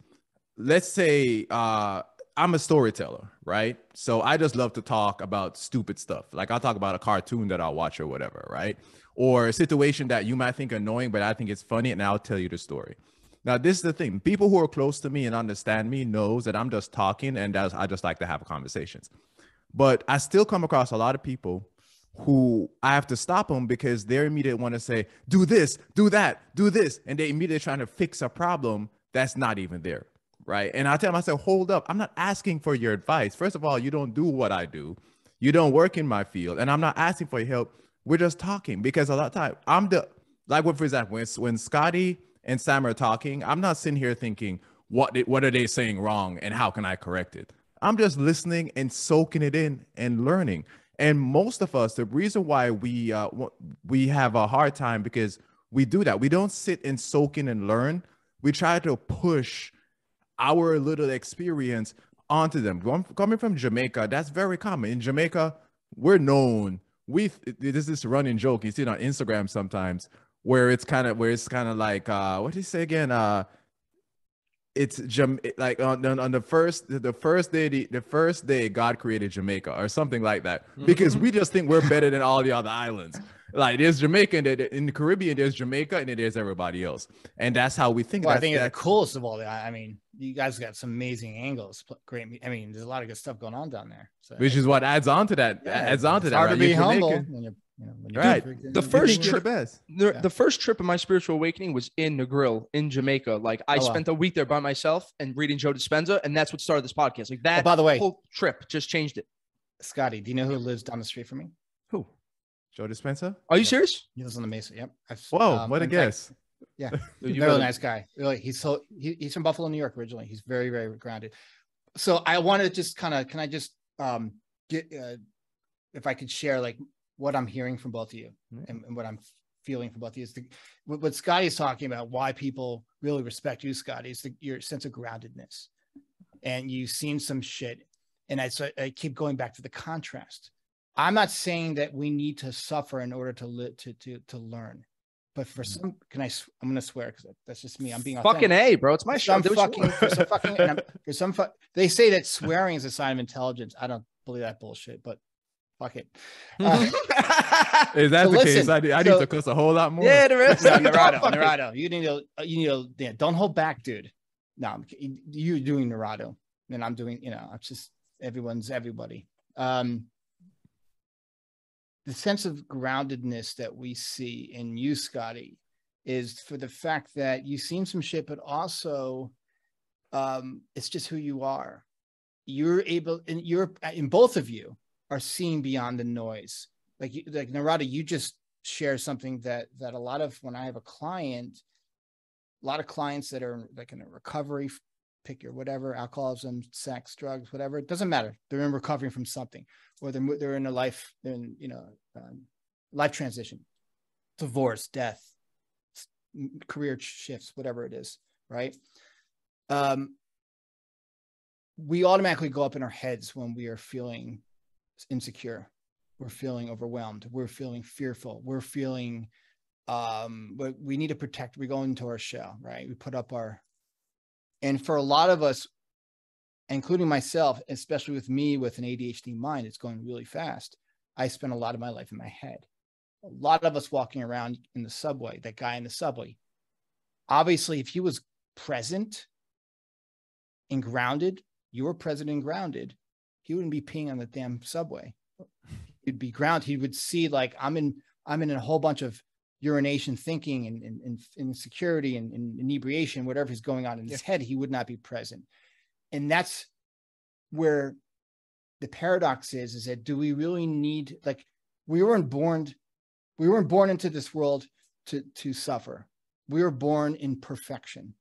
let's say uh, I'm a storyteller, right? So I just love to talk about stupid stuff. Like I'll talk about a cartoon that I'll watch or whatever, right? Or a situation that you might think annoying, but I think it's funny, and I'll tell you the story. Now, this is the thing: people who are close to me and understand me knows that I'm just talking, and I just like to have conversations. But I still come across a lot of people who I have to stop them because they immediately want to say, "Do this, do that, do this," and they immediately trying to fix a problem that's not even there, right? And I tell myself, "Hold up! I'm not asking for your advice. First of all, you don't do what I do, you don't work in my field, and I'm not asking for your help. We're just talking because a lot of time I'm the like, what for example, when when Scotty and Sam are talking, I'm not sitting here thinking, "What what are they saying wrong, and how can I correct it?" I'm just listening and soaking it in and learning. And most of us, the reason why we uh, we have a hard time because we do that. We don't sit and soak in and learn. We try to push our little experience onto them. Coming from Jamaica, that's very common. In Jamaica, we're known. we there's this running joke you see it on Instagram sometimes where it's kind of where it's kind of like uh what did he say again uh it's Jam- like on, on the first the first day the, the first day God created Jamaica or something like that mm-hmm. because we just think we're better than all the other islands. Like there's Jamaica and in the Caribbean there's Jamaica and then there's everybody else, and that's how we think. Well, I think the coolest of all the. I mean, you guys got some amazing angles. Great. I mean, there's a lot of good stuff going on down there. So which is what adds on to that. Yeah, adds on to it's that. hard right? to be You're humble Jamaican. when you're, you know, when you're Right. freaking- The first you're trip- the best. The, Yeah. the first trip of my spiritual awakening was in Negril in Jamaica. Like I Oh, wow. spent a week there by myself and reading Joe Dispenza, and that's what started this podcast. Like Oh, that by the way, whole trip just changed it. Scotty, do you know who lives down the street from me? Who? Joe Dispenza. Are you Yeah. serious? He lives on the Mesa. Yep. I've- Whoa, um, what a in fact, guess. Yeah. Dude, you very better- nice guy. Really, he's so he, he's from Buffalo, New York originally. He's very very grounded. So I want to just kind of can I just um get uh, if I could share like what I'm hearing from both of you Yeah. and, and what I'm feeling from both of you is the, what, what is talking about. Why people really respect you, Scotty, is the, your sense of groundedness, and you've seen some shit. And I so I keep going back to the contrast. I'm not saying that we need to suffer in order to live to to to learn. But for mm-hmm. some, can I? I'm gonna swear because that's just me. I'm being authentic. Fucking a, bro. It's my show. some fucking, for some fucking, for some, fu- they say that swearing is a sign of intelligence. I don't believe that bullshit, but fuck it. Uh, Is that So the case? I, need- I so- need to cuss a whole lot more. yeah, there is. no, Narado, Fuck it. Narado, you need to, uh, you need to, yeah, don't hold back, dude. No, you're doing Narado, and I'm doing, you know, I'm just everyone's everybody. Um, the sense of groundedness that we see in you, Scotty, is for the fact that you've seen some shit, but also, um, it's just who you are. You're able, and you're, in both of you are seeing beyond the noise. Like, like Narado, you just share something that that a lot of when I have a client, a lot of clients that are like in a recovery, pick your whatever, alcoholism, sex, drugs, whatever, it doesn't matter. They're in recovery from something, or they're they're in a life, they're in you know, um, life transition, divorce, death, career shifts, whatever it is, right? Um, we automatically go up in our heads when we are feeling insecure. We're feeling overwhelmed. We're feeling fearful. We're feeling um but we need to protect we go into our shell right? We put up our and for a lot of us including myself especially with me with an adhd mind it's going really fast. I spend a lot of my life in my head. A lot of us walking around in the subway that guy in the subway. Obviously if he was present and grounded you were present and grounded he wouldn't be peeing on the damn subway he'd be grounded. He would see like I'm in I'm in a whole bunch of urination thinking and, and, and insecurity and, and inebriation, whatever is going on in his head, he would not be present. And that's where the paradox is, is that do we really need like we weren't born, we weren't born into this world to to suffer. We were born in perfection.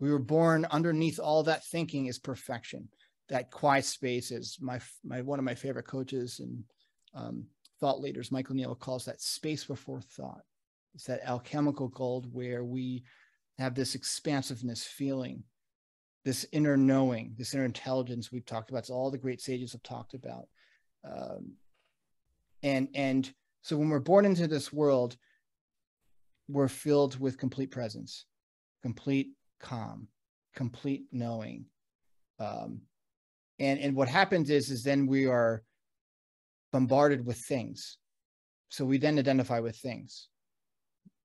We were born underneath all that thinking is perfection. That quiet space is my my one of my favorite coaches and um, thought leaders, Michael Neill calls that space before thought. It's that alchemical gold where we have this expansiveness feeling, this inner knowing, this inner intelligence we've talked about. It's all the great sages have talked about. Um, and and so when we're born into this world, we're filled with complete presence, complete calm, complete knowing. Um, and and what happens is is then we are bombarded with things. So we then identify with things.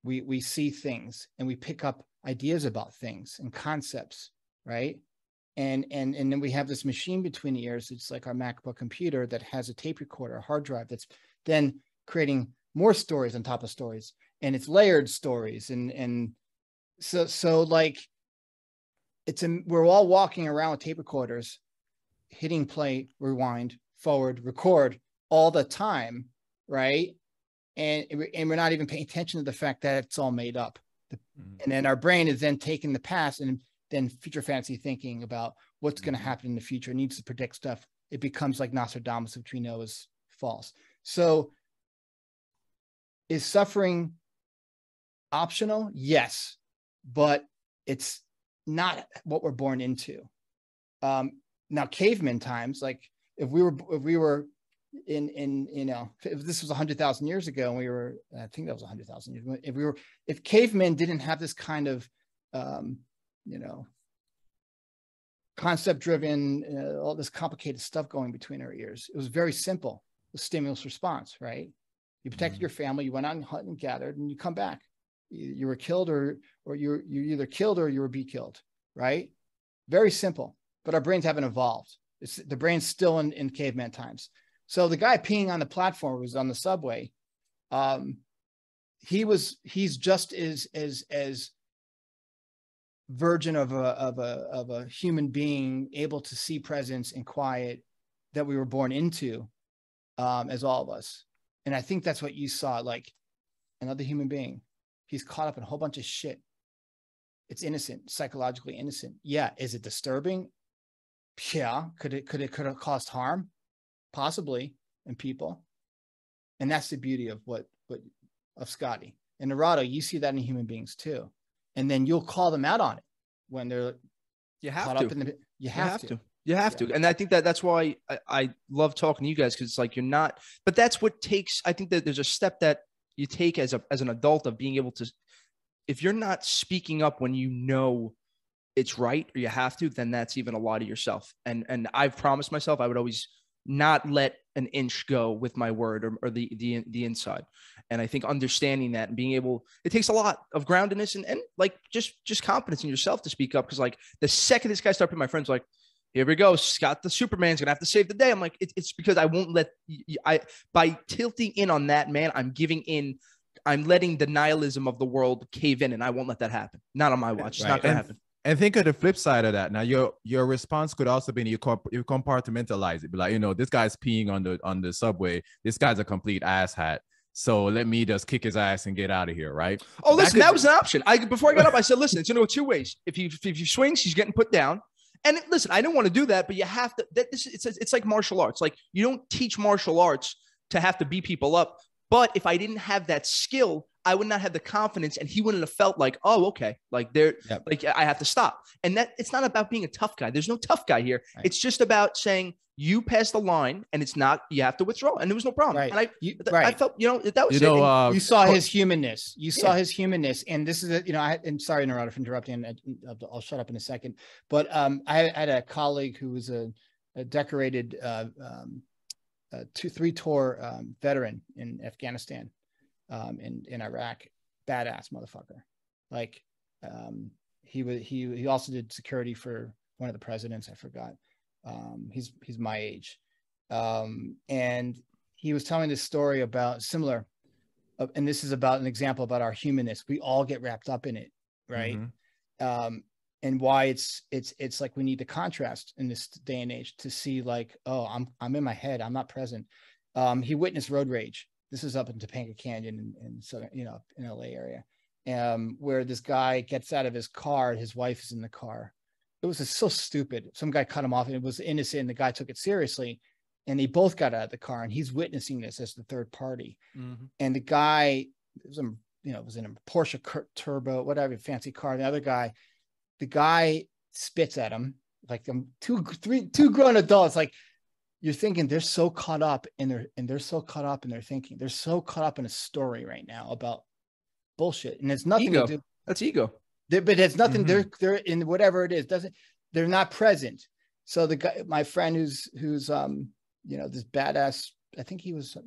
We we see things and we pick up ideas about things and concepts, right? And and and then we have this machine between the ears. It's like our MacBook computer that has a tape recorder, a hard drive that's then creating more stories on top of stories, and it's layered stories, and and so so like it's a we're all walking around with tape recorders, hitting play, rewind, forward, record, all the time, right? And and we're not even paying attention to the fact that it's all made up. Mhm. And then our brain is then taking the past and then future fantasy thinking about what's going to happen in the future. It needs to predict stuff. It becomes like Nostradamus, which we know is false. So, is suffering optional? Yes, but it's not what we're born into. Um, now, caveman times, like if we were if we were in in you know if this was 100000 years ago and we were i think that was 100000 years if we were if cavemen didn't have this kind of um you know concept driven uh, all this complicated stuff going between our ears it was very simple the stimulus response right? You protected Mhm. your family you went out and hunted and gathered and you come back. You, you were killed or or you're you either killed or you were be killed right? Very simple but our brains haven't evolved it's the brain's still in, in caveman times so the guy peeing on the platform was on the subway. Um, he was he's just as as as virgin of a of a of a human being able to see presence and quiet that we were born into um, as all of us. And I think that's what you saw, like another human being. He's caught up in a whole bunch of shit. It's innocent, psychologically innocent. Yeah. Is it disturbing? Yeah. Could it could it could have caused harm? possibly in people and that's the beauty of what what of scotty and narado you see that in human beings too and then you'll call them out on it when they're You caught have to. up in the you You have, to. You have Yeah. to. And I think that that's why I, I love talking to you guys because it's like you're not, but that's what takes, I think that there's a step that you take as a as an adult of being able to, if you're not speaking up when you know it's right or you have to, then that's even a lot of yourself. And and I've promised myself I would always not let an inch go with my word or, or the the the inside. And I think understanding that and being able, it takes a lot of groundedness and, and like just just confidence in yourself to speak up. Because like the second this guy started, putting my friends like, here we go, Scott the Superman's gonna have to save the day. I'm like, it, it's because I won't let I by tilting in on that man, I'm giving in. I'm letting the nihilism of the world cave in, and I won't let that happen. Not on my watch. It's Right. not gonna And- happen. And think of the flip side of that. Now, your your response could also be you, comp- you compartmentalize it. Be like, you know, this guy's peeing on the on the subway. This guy's a complete asshat. So let me just kick his ass and get out of here, right? Oh, That listen, could that was an option. I before I got up, I said, listen, it's gonna go two ways. If you if you swing, she's getting put down. And listen, I don't want to do that, but you have to. That this it's it's like martial arts. Like you don't teach martial arts to have to beat people up. But if I didn't have that skill, I would not have the confidence, and he wouldn't have felt like, oh, okay, like there, Yep. like I have to stop. And that it's not about being a tough guy. There's no tough guy here. Right. It's just about saying you passed the line, and it's not. You have to withdraw, and there was no problem. Right. And I, You, th- I felt, you know, that was You it. know, uh, you saw his humanness. You saw Yeah. his humanness, and this is a, you know. I and sorry, Narado, for interrupting. I, I'll, I'll shut up in a second. But um, I had a colleague who was a, a decorated uh, um, uh, two three tour um, veteran in Afghanistan, um, in in Iraq. Badass motherfucker. Like um, he was he he also did security for one of the presidents. I forgot. Um, he's he's my age, um, and he was telling this story about similar uh, and this is about an example about our humanness we all get wrapped up in it right Mhm. um and why it's it's it's like we need the contrast in this day and age to see like oh i'm i'm in my head i'm not present um he witnessed road rage this is up in topanga canyon in, in southern you know in la area um where this guy gets out of his car his wife is in the car it was just so stupid some guy cut him off and it was innocent and the guy took it seriously and they both got out of the car and he's witnessing this as the third party and the guy was a you know was in a Porsche Turbo, whatever fancy car. The other guy, the guy spits at him like um, two three two grown adults. Like you're thinking they're so caught up in their and they're so caught up in their thinking. They're so caught up in a story right now about bullshit, and it's nothing Ego. to do. That's ego. There, but it's nothing. Mhm. They're they're in whatever it is. Doesn't they're not present. So the guy, my friend, who's who's um you know this badass. I think he was.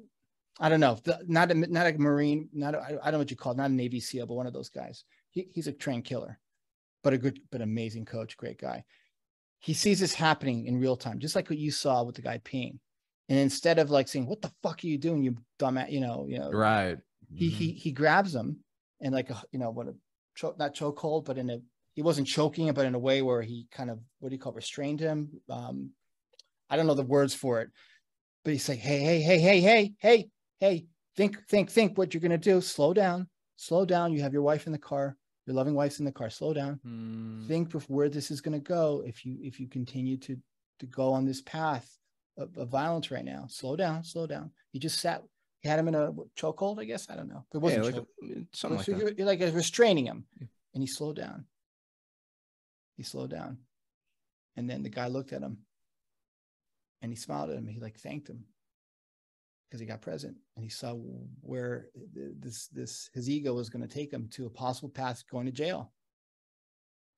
I don't know. the- Not a not a marine. Not I don't know what you call it. Not a Navy SEAL, but one of those guys. He, he's a trained killer, but a good but amazing coach. Great guy. He sees this happening in real time, just like what you saw with the guy peeing. And instead of like saying, "What the fuck are you doing, you dumb," you know, you know, Right. he Mhm. he he grabs him and like a you know what a choke not chokehold but in a he wasn't choking him but in a way where he kind of what do you call it, restrained him um i don't know the words for it but he's like hey hey hey hey hey hey hey think think think what you're going to do slow down slow down you have your wife in the car your loving wife's in the car slow down. Mm. think of where this is going to go if you if you continue to to go on this path of, of violence right now. Slow down slow down. He just sat he had him in a chokehold i guess? I don't know. It wasn't like choke- a- something like so that. you're, you're like restraining him. Yeah. and he slowed down. He slowed down. And then the guy looked at him. And he smiled at him. He like thanked him because he got present and he saw where this this his ego was going to take him to a possible path going to jail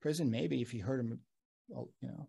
prison maybe if he heard him you know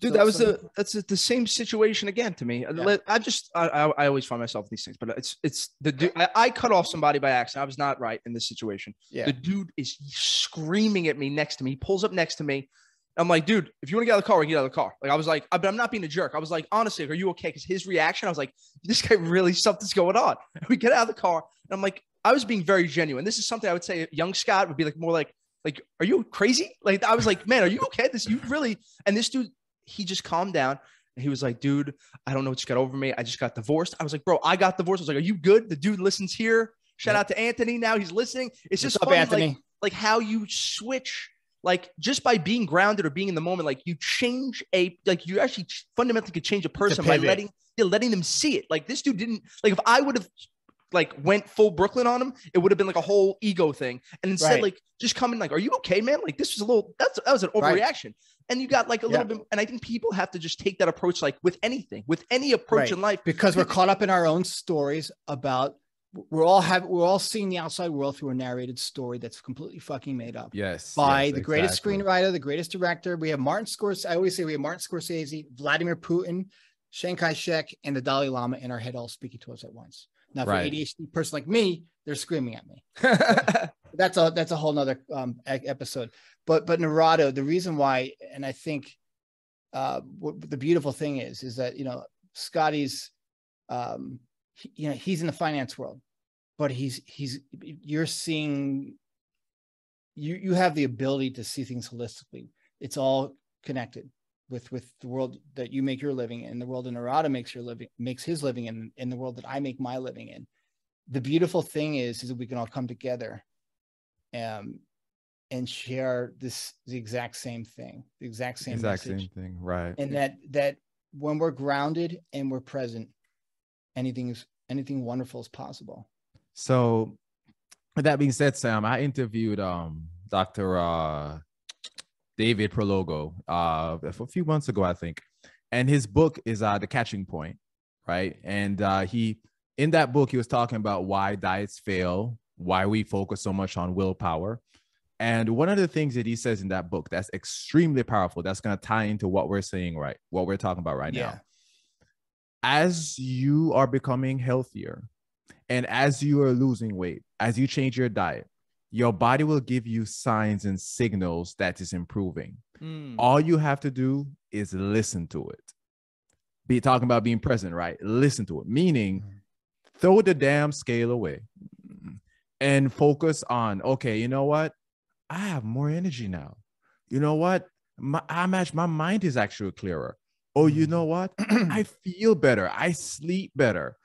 Dude, So- that was the that's the same situation again to me. Yeah. I just I, I, I always find myself in these things, but it's it's the dude. I, I cut off somebody by accident. I was not right in this situation. yeah The dude is screaming at me next to me. He pulls up next to me. I'm like, dude, if you want to get out of the car, we can get out of the car. Like I was like, I- but I'm not being a jerk. I was like, honestly, are you okay? Because his reaction, I was like, this guy really something's going on. We get out of the car, and I'm like, I was being very genuine. This is something I would say young Scott would be like more like, like, are you crazy? Like I was like, man, are you okay? This you really and this dude, he just calmed down. And he was like, dude, I don't know what just got over me. I just got divorced. I was like, bro, I got divorced. I was like, are you good? The dude listens here. Shout out to Anthony. Now he's listening. It's What's just up funny, anthony Like, like how you switch like just by being grounded or being in the moment like you change a like you actually fundamentally could change a person by letting yeah, letting them see it like this dude didn't like if i would have like went full brooklyn on him it would have been like a whole ego thing and instead Right. like just coming like are you okay man like this was a little that's that was an Right. overreaction and you got like a Yeah. little bit and i think people have to just take that approach like with anything with any approach Right. in life because we're caught up in our own stories about we're all have we're all seeing the outside world through a narrated story that's completely fucking made up Yes. by yes, the greatest exactly. screenwriter, the greatest director. We have Martin Scorsese. I always say we have Martin Scorsese, Vladimir Putin, Chiang Kai-shek, and the Dalai Lama in our head all speaking to us at once. Now, for Right. an ADHD person like me, they're screaming at me. That's a that's a whole nother um, episode. But but Narado, the reason why, and I think uh, what the beautiful thing is, is that you know Scotty's, um, you know, he's in the finance world, but he's he's you're seeing you you have the ability to see things holistically. It's all connected with with the world that you make your living in, the world that Narado makes your living makes his living in, in the world that I make my living in. The beautiful thing is is that we can all come together um and share this the exact same thing, the exact same Exact message. same thing. Right. And that that when we're grounded and we're present, anything is anything wonderful is possible. So, with that being said, Sam, I interviewed um Dr. Uh, David Prologo uh, a few months ago, I think, and his book is uh, The Catching Point, right? And uh, he in that book he was talking about why diets fail, why we focus so much on willpower. And one of the things that he says in that book that's extremely powerful, that's going to tie into what we're saying, right? What we're talking about right now. As you are becoming healthier, and as you are losing weight, as you change your diet, your body will give you signs and signals that is improving. Mm. All you have to do is listen to it. Be talking about being present, right? Listen to it, meaning Mhm. throw the damn scale away and focus on, okay, you know what? I have more energy now. You know what? My, I'm actually, my mind is actually clearer. Oh, you know what? I feel better. I sleep better.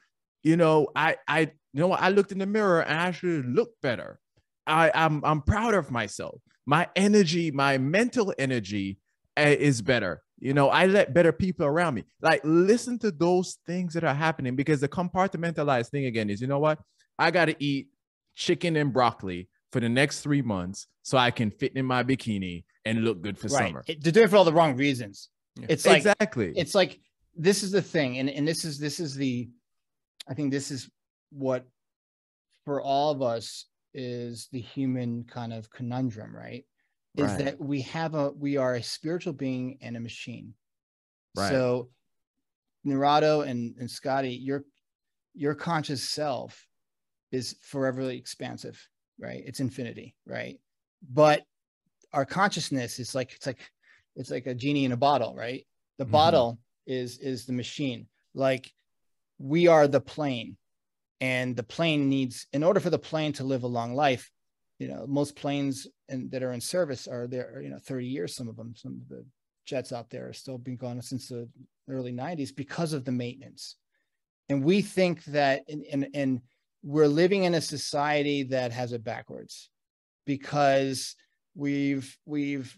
You know, I I you know what? I looked in the mirror and I actually look better. I I'm I'm proud of myself. My energy, my mental energy uh, is better. You know, I let better people around me. Like listen to those things that are happening because the compartmentalized thing again is, you know what? I got to eat chicken and broccoli for the next 3 months so I can fit in my bikini and look good for right. summer. They're doing it for all the wrong reasons. It's like exactly. it's like this is the thing, and and this is this is the, I think this is what, for all of us is the human kind of conundrum, right? Is Right. that we have a we are a spiritual being and a machine. Right. So, Narado and and Scotty, your your conscious self is foreverly expansive, right? It's infinity, right? But our consciousness is like it's like it's like a genie in a bottle, right? The Mhm. bottle is is the machine. Like we are the plane, and the plane needs in order for the plane to live a long life. You know, most planes and that are in service are there. You know, thirty years. Some of them, some of the jets out there are still been gone since the early '90s because of the maintenance. And we think that, and and, and we're living in a society that has it backwards because we've we've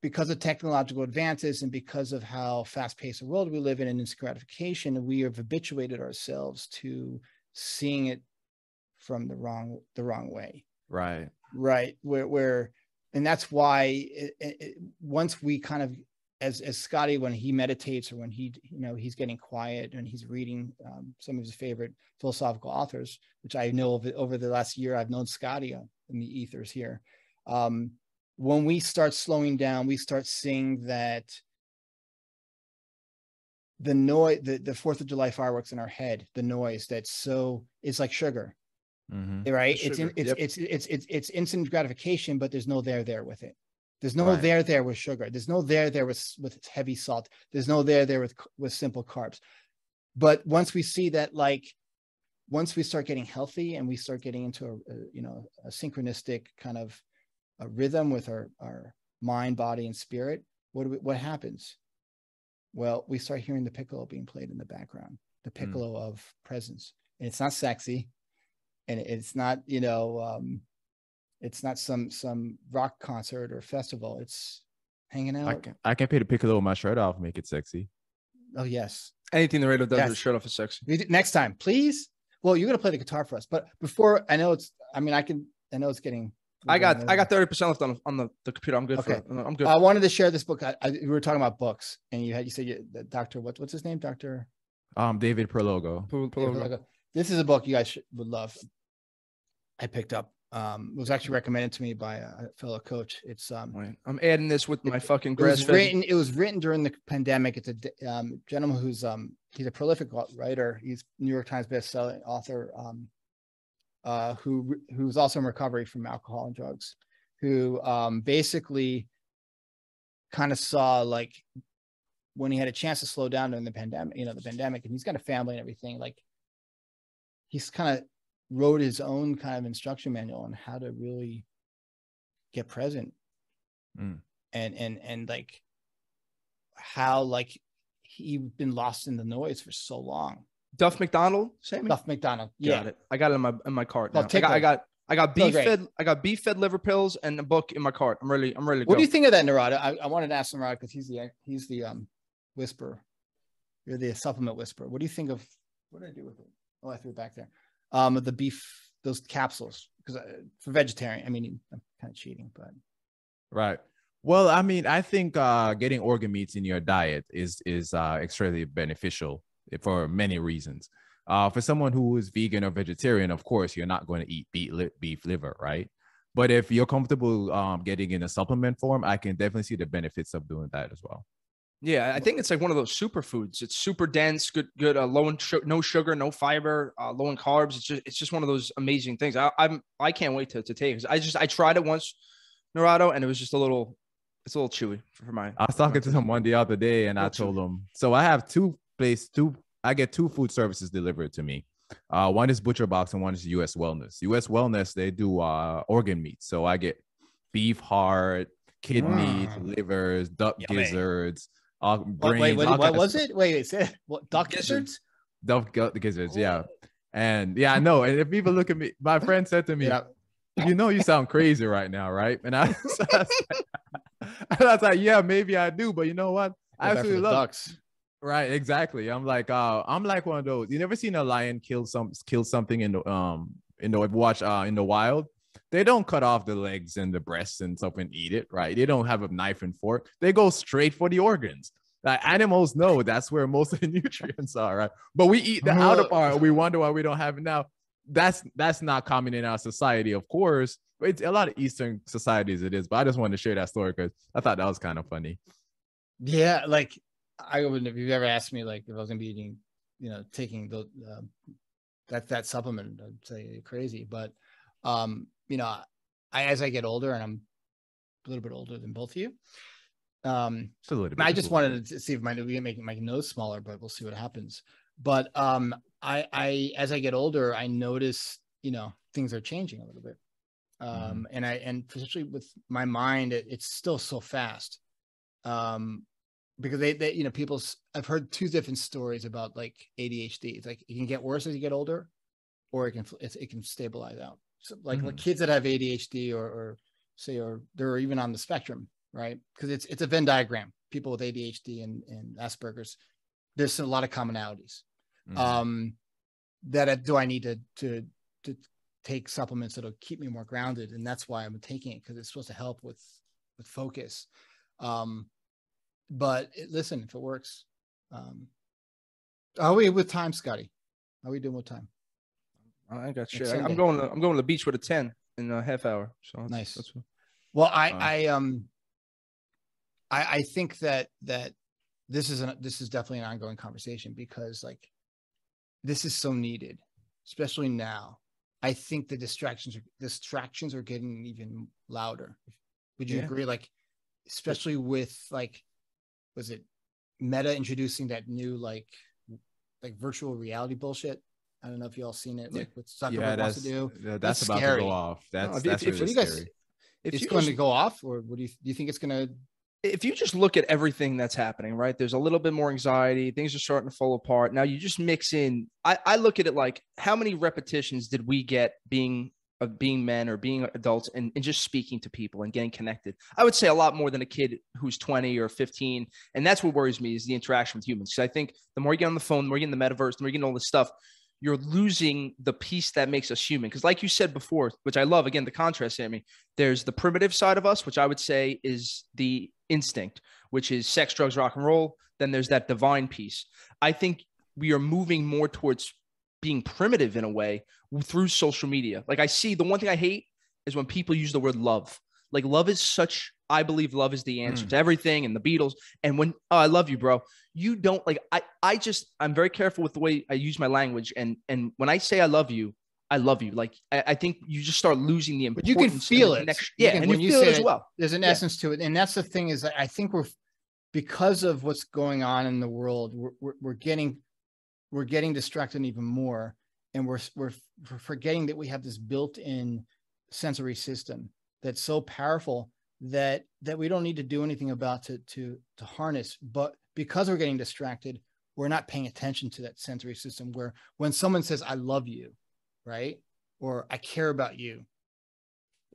because of technological advances and because of how fast-paced the world we live in and instant gratification, we have habituated ourselves to seeing it from the wrong the wrong way. right. Right. Where where and that's why it, it, once we kind of as as Scotty when he meditates or when he you know he's getting quiet and he's reading um, some of his favorite philosophical authors, which I know of over the last year I've known Scotty uh, in the ethers here. Um, when we start slowing down, we start seeing that the noise, the, the Fourth of July fireworks in our head, the noise that's so it's like sugar, Mhm. right? Sugar, It's, in, it's, yep. it's it's it's it's instant gratification, but there's no there there with it. There's no Right. there there with sugar. There's no there there with with heavy salt. There's no there there with with simple carbs. But once we see that, like, once we start getting healthy and we start getting into a, a you know a synchronistic kind of a rhythm with our our mind, body, and spirit, what do we, what happens? Well, we start hearing the piccolo being played in the background, the Mm. piccolo of presence, and it's not sexy, and it's not you know um, it's not some some rock concert or festival. It's hanging out. I out. can I can pay the piccolo with my shirt off, make it sexy. Oh yes, Anything the radio does Yes. with shirt off is sexy. Next time, please. Well, you're gonna play the guitar for us, but before I know it's. I mean, I can. I know it's getting. I got I got thirty percent left on on the, the computer. I'm good Okay. for I'm good. I wanted to share this book. I, I, we were talking about books, and you had you said you, the Doctor. What, what's his name? Doctor. Um, David Perlogo. Pull- pull. This is a book you guys should, would love. I picked up. Um, it was actually recommended to me by a a fellow coach. It's um, Wait, I'm adding this with my It- fucking it was written. It was written during the pandemic. It's a um, gentleman who's um, he's a prolific writer. He's New York Times best-selling author. Um, uh, who who's also in recovery from alcohol and drugs. Who um, basically kind of saw like when he had a chance to slow down during the pandemic. You know, the pandemic, and he's got a family and everything. Like he's kind of wrote his own kind of instruction manual on how to really get present Mm. and and and like how like he'd been lost in the noise for so long Duff McDonald, Sammy. Duff McDonald. Got Yeah. it. I got it in my in my cart. Well, now. I got I got I got Feel beef great. fed I got beef fed liver pills and a book in my cart. I'm really, I'm really. What go. do you think of that, Narado? I, I wanted to ask Narado because he's the he's the um whisperer. You're the supplement whisperer. What do you think of what did I do with it? Oh, I threw it back there. Um, the beef, those capsules. Because for vegetarian, I mean, I'm kind of cheating, but Right. Well, I mean, I think uh, getting organ meats in your diet is is uh, extremely beneficial for many reasons. Uh, for someone who is vegan or vegetarian, of course, you're not going to eat beef, beef liver, right? But if you're comfortable um, getting in a supplement form, I can definitely see the benefits of doing that as well. Yeah, I think it's like one of those superfoods. It's super dense, good, good, uh, low in su- no sugar, no fiber, uh, low in carbs. It's just, it's just one of those amazing things. I, I'm, I can't wait to, to take. it. I just, I tried it once, Narado, and it was just a little, it's a little chewy for my. I was talking to someone the other day, and I told him. So I have two place two. I get two food services delivered to me. Uh, one is Butcher Box, and one is US Wellness. US Wellness they do uh, organ meat, so I get beef heart, kidneys, Mm. livers, duck Yummy. gizzards, uh, brains. wait, wait, all what was it? Wait, wait, say it. What duck Gizzards. Duck gizzards, yeah. And yeah, I know. And if people look at me, my friend said to me, Yeah. you know you sound crazy right now, right? And I, so I, was like, and I was like, yeah, maybe I do, but you know what? I absolutely love ducks. Right. Exactly. I'm like, uh, I'm like one of those. You never seen a lion kill some kill something in the um in the watch uh in the wild? They don't cut off the legs and the breasts and stuff and eat it, right? They don't have a knife and fork. They go straight for the organs. Like animals know that's where most of the nutrients are, right? But we eat the outer part. We wonder why we don't have it now. That's that's not common in our society, of course. But it's a lot of Eastern societies it is. But I just wanted to share that story because I thought that was kind of funny. Yeah, like I wouldn't if you've ever asked me like if I was gonna be eating, you know, taking the uh, that that supplement, I'd say crazy. But um, you know, I as I get older and I'm a little bit older than both of you, um, Just a little bit. I just wanted to see if my we make my nose smaller, but we'll see what happens. But um, I I as I get older, I notice you know things are changing a little bit, um, and I and especially with my mind, it, it's still so fast, um, because they they you know people's I've heard two different stories about like ADHD. It's like it can get worse as you get older, or it can it can stabilize out. So like, like kids that have ADHD or or say or they're even on the spectrum right? Because it's it's a Venn diagram. People with ADHD and, and Asperger's, there's a lot of commonalities. Mhm. Um, that I, do I need to to to take supplements that'll keep me more grounded, and that's why I'm taking it because it's supposed to help with with focus. Um, but it, listen, if it works, um, are we with time, Scotty? How are we doing with time? I got shit. I'm going. To, I'm going to the beach with a ten in a half hour. So that's, Nice. That's, Well, I, Wow. I, um, I, I think that that this is an this is definitely an ongoing conversation because like this is so needed, especially now. I think the distractions are distractions are getting even louder. Would you Yeah. agree? Like, especially with like, was it Meta introducing that new like like virtual reality bullshit? I don't know if you all seen it. Like what Zuckerberg yeah, wants that's to do. Uh, that's that's, about scary. to go off. That's if- that's if- really what do you guys- if it's you going to go off, or what do you do? You think it's going to? if you just look at everything that's happening, right? There's a little bit more anxiety. Things are starting to fall apart. Now you just mix in. I, I look at it like how many repetitions did we get being of being men or being adults and, and just speaking to people and getting connected? I would say a lot more than a kid who's 20 or 15. And that's what worries me is the interaction with humans. Because I think the more you get on the phone, the more you get in the metaverse, the more you get in all this stuff, you're losing the piece that makes us human. Because like you said before, which I love, again, the contrast, Sammy, there's the primitive side of us, which I would say is the instinct, which is sex, drugs, rock and roll. Then there's that divine piece. I think we are moving more towards being primitive in a way through social media. Like I see the one thing I hate is when people use the word love. Like love is such, I believe love is the answer Mm. to everything and the Beatles. And when oh, I love you, bro, you don't like I I just I'm very careful with the way I use my language. And and when I say I love you, I love you. Like I, I think you just start losing the importance. But you can feel it. connection. Yeah, can- and when you you feel it as well. there's an Yeah. essence to it and that's the thing is i think we're because of what's going on in the world we're, we're, we're getting we're getting distracted even more and we're, we're forgetting that we have this built-in sensory system that's so powerful that that we don't need to do anything about to to to harness. But because we're getting distracted we're not paying attention to that sensory system where when someone says i love you right or i care about you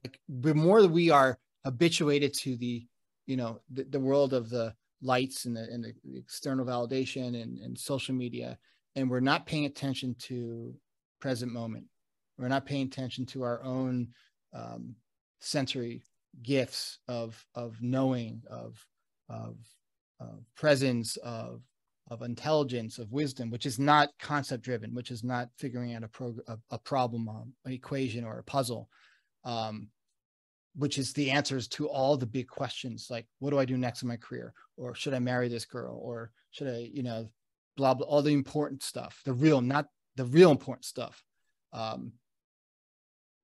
like the more that we are habituated to the you know the, the world of the lights and the, and the external validation and, and social media and we're not paying attention to present moment. We're not paying attention to our own um, sensory gifts of of knowing of of, presence of of intelligence of wisdom which is not concept driven which is not figuring out a, prog- a, a problem um, an equation or a puzzle um, which is the answers to all the big questions like what do i do next in my career? Or should i marry this girl? Or should i you know blah blah all the important stuff the real not the real important stuff um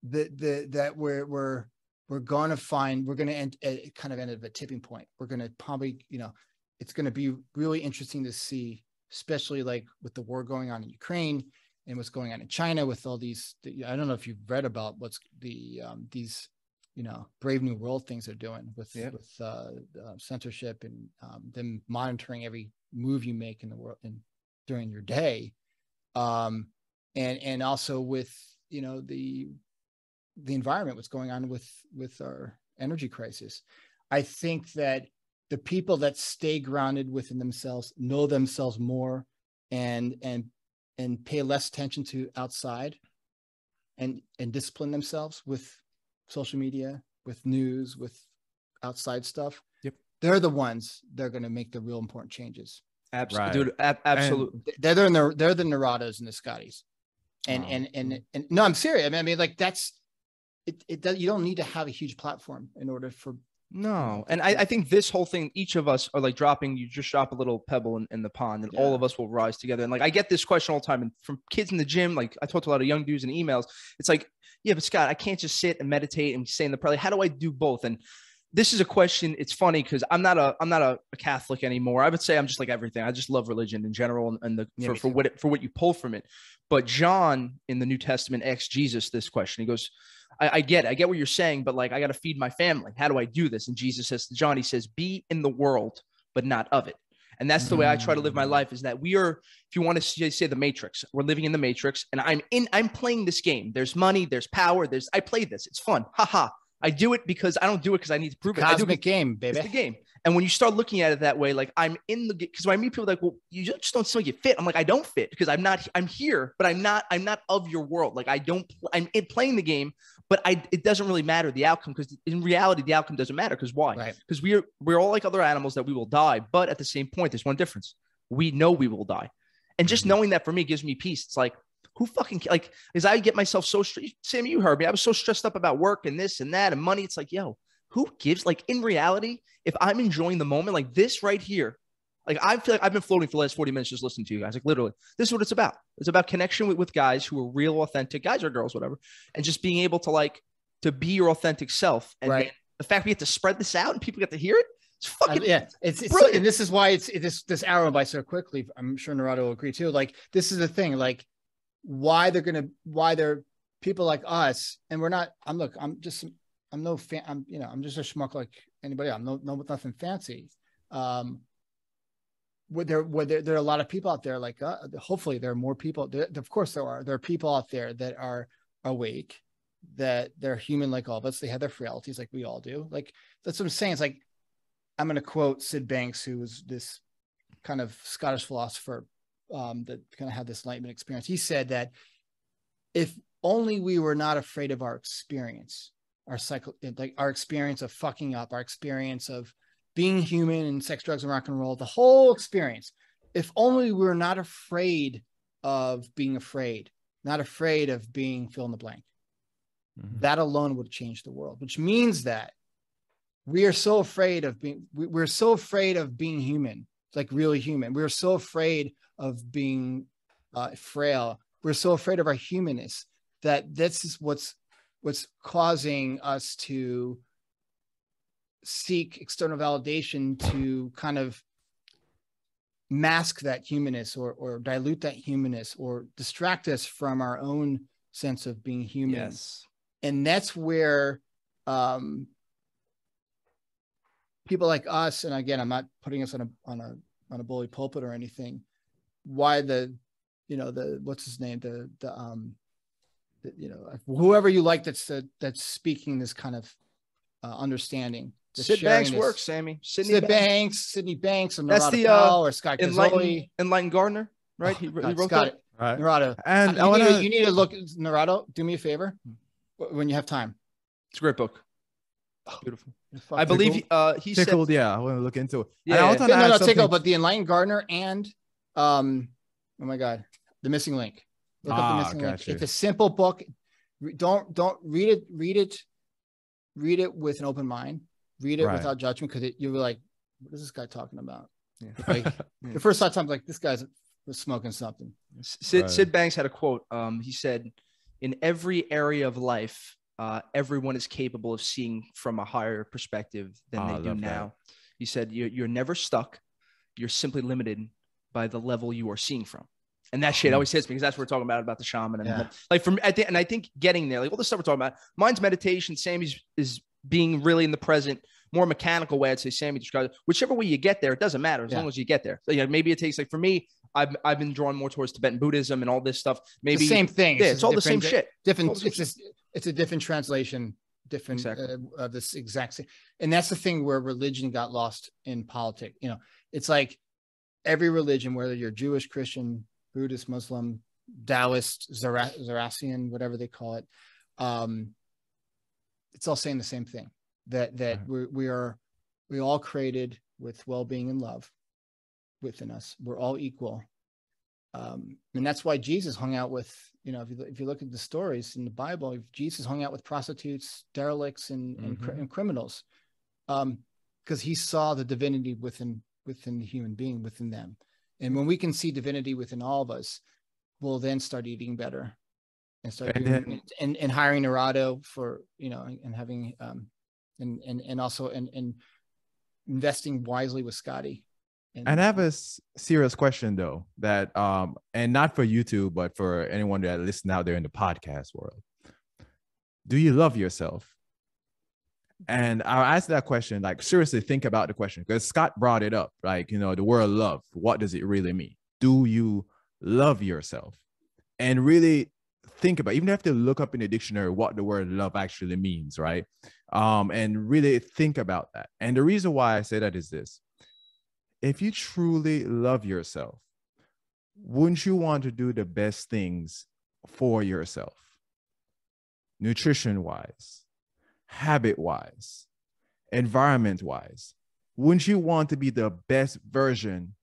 the the that we're we're we're going to find we're going to end uh, kind of end at a tipping point we're going to probably you know it's going to be really interesting to see especially like with the war going on in ukraine and what's going on in china with all these i don't know if you've read about what's the um, these you know brave new world things they're doing with Yeah. with uh, uh, censorship and um, them monitoring every move you make in the world and during your day um and and also with you know the the environment what's going on with with our energy crisis i think that the people that stay grounded within themselves know themselves more and and and pay less attention to outside and and discipline themselves with social media with news with outside stuff. They're the ones that are going to make the real important changes Absolutely, Right. dude. ab- absolutely. they're they're the, they're the Narados and the Scotties. And, Wow. and and and no, I'm serious. I mean, I mean, like that's it. It does. You don't need to have a huge platform in order for. No, and I, I think this whole thing, each of us are like dropping. You just drop a little pebble in, in the pond, and all of us will rise together. And like I get this question all the time, and from kids in the gym. Like I talk to a lot of young dudes in emails. It's like, yeah, but Scott, I can't just sit and meditate and stay in the prayer. Like, how do I do both? And this is a question. It's funny because I'm not a I'm not a, a Catholic anymore. I would say I'm just like everything. I just love religion in general and, and the Yeah, for, for what it, for what you pull from it. But John in the New Testament asks Jesus this question. He goes, I, I get it. I get what you're saying, but like I got to feed my family. How do I do this? And Jesus says to John, he says, be in the world, but not of it. And that's the way I try to live my Mm. life is that we are, if you want to say, say the matrix, we're living in the matrix and I'm in, I'm playing this game. There's money, there's power, there's, I play this. It's fun. Ha ha. I do it because I don't do it because I need to prove it. I do it Cosmic game, it's the game. And when you start looking at it that way, like I'm in the because when I meet people like, well, you just don't seem like you fit. I'm like, I don't fit because I'm not. I'm here, but I'm not. I'm not of your world. Like I don't. I'm in playing the game, but I it doesn't really matter the outcome because in reality the outcome doesn't matter because why? Right. Because we're we're all like other animals that we will die, but at the same point, there's one difference. We know we will die, and just Mhm. knowing that for me gives me peace. It's like who fucking like as I get myself so stressed. Sam, you heard me. I was so stressed up about work and this and that and money. It's like yo, who gives? Like in reality, if I'm enjoying the moment, like this right here. Like I feel like I've been floating for the last 40 minutes just listening to you guys. Like literally, this is what it's about. It's about connection with, with guys who are real, authentic guys or girls, whatever, and just being able to like to be your authentic self. And Right. the fact we get to spread this out and people get to hear it, it's fucking yeah, it's, it's brilliant. and this is why it's it, this this arrow by so quickly. I'm sure Narado will agree too. Like this is the thing, like why they're gonna why they're people like us, and we're not. I'm look, I'm just I'm no fan. I'm you know I'm just a schmuck like anybody. I'm no no nothing fancy. Um, where there where there, there are a lot of people out there like uh, hopefully there are more people. There, of course there are. There are people out there that are awake that they're human like all of us. They have their frailties like we all do. Like that's what I'm saying. It's like I'm going to quote Syd Banks, who was this kind of Scottish philosopher um, that kind of had this enlightenment experience. He said that if only we were not afraid of our experience, our cycle, like our experience of fucking up, our experience of being human and sex, drugs, and rock and roll, the whole experience. If only we were not afraid of being afraid, not afraid of being fill in the blank Mhm. that alone would change the world which means that we are so afraid of being we- we're so afraid of being human like really human. We're so afraid of being uh, frail. We're so afraid of our humanness that this is what's what's causing us to seek external validation to kind of mask that humanness or or dilute that humanness or distract us from our own sense of being human. Yes. and that's where um people like us and again i'm not putting us on a on a on a bully pulpit or anything why the you know the what's his name the the um the, you know whoever you like that's the, that's speaking this kind of uh, understanding that's Syd Banks this- works, Sammy. Sydney Syd Banks. Banks, Sydney Banks, and That's the, uh, or Scott Enlighten, Gazzoli. Enlightened Gardener, right? Oh, he, he wrote Scott, that. Right. Narado. And you, I want need to, to you need to look, Narado, do me a favor when you have time. It's a great book. Oh, Beautiful. I believe he, Tickle. uh, he said. Yeah, I want to look into it. And Yeah. I also no, no, add something- Tickle, but the Enlightened Gardener and um, oh my God, the Missing Link. Look up Ah, the Missing Link. gotcha. It's a simple book. Don't don't read it. Read it. Read it with an open mind. Read it Right. without judgment because you're like, what is this guy talking about? Yeah. Like Yeah. the first time, like this guy's was smoking something. Syd, Right. Syd Banks had a quote. Um, he said, "In every area of life, uh, everyone is capable of seeing from a higher perspective than Ah, I they do love that. now." He said, you're, "You're never stuck. You're simply limited by the level you are seeing from." And that shit Hmm. always hits me because that's what we're talking about about the shaman and Yeah. like from I think and I think getting there, like all the stuff we're talking about. Mine's meditation. Sammy's is being really in the present, more mechanical way. I'd say Sammy described it. Whichever way you get there, it doesn't matter as Yeah. long as you get there. So yeah, maybe it takes like for me, I've I've been drawn more towards Tibetan Buddhism and all this stuff. Maybe the same thing. Yeah, it's all the same shit. Different. It's just it's a different translation. Different Exactly. uh, of this exact same. And that's the thing where religion got lost in politics. You know, it's like every religion, whether you're Jewish, Christian, Buddhist, Muslim, Taoist, Zoroastrian, whatever they call it, um, it's all saying the same thing. That that Right. we we are we all created with well-being and love within us. We're all equal. Um, and that's why Jesus hung out with, you know, if you, if you look at the stories in the Bible, Jesus hung out with prostitutes, derelicts, and, and, cr- and criminals, um, because he saw the divinity within within the human being within them. And when we can see divinity within all of us, we'll then start eating better and start And doing, then- and, and hiring Narado for you know and, and having um and and and also and and investing wisely with Scotty. And I have a serious question though, that um, and not for YouTube, but for anyone that listen out there in the podcast world. Do you love yourself? And I'll ask that question, like seriously think about the question because Scott brought it up. Like, you know, the word love, what does it really mean? Do you love yourself? And really think about, even have to look up in the dictionary what the word love actually means, right? Um, and really think about that. And the reason why I say that is this if you truly love yourself, wouldn't you want to do the best things for yourself? nutrition wise, habit wise, environment wise, wouldn't you want to be the best version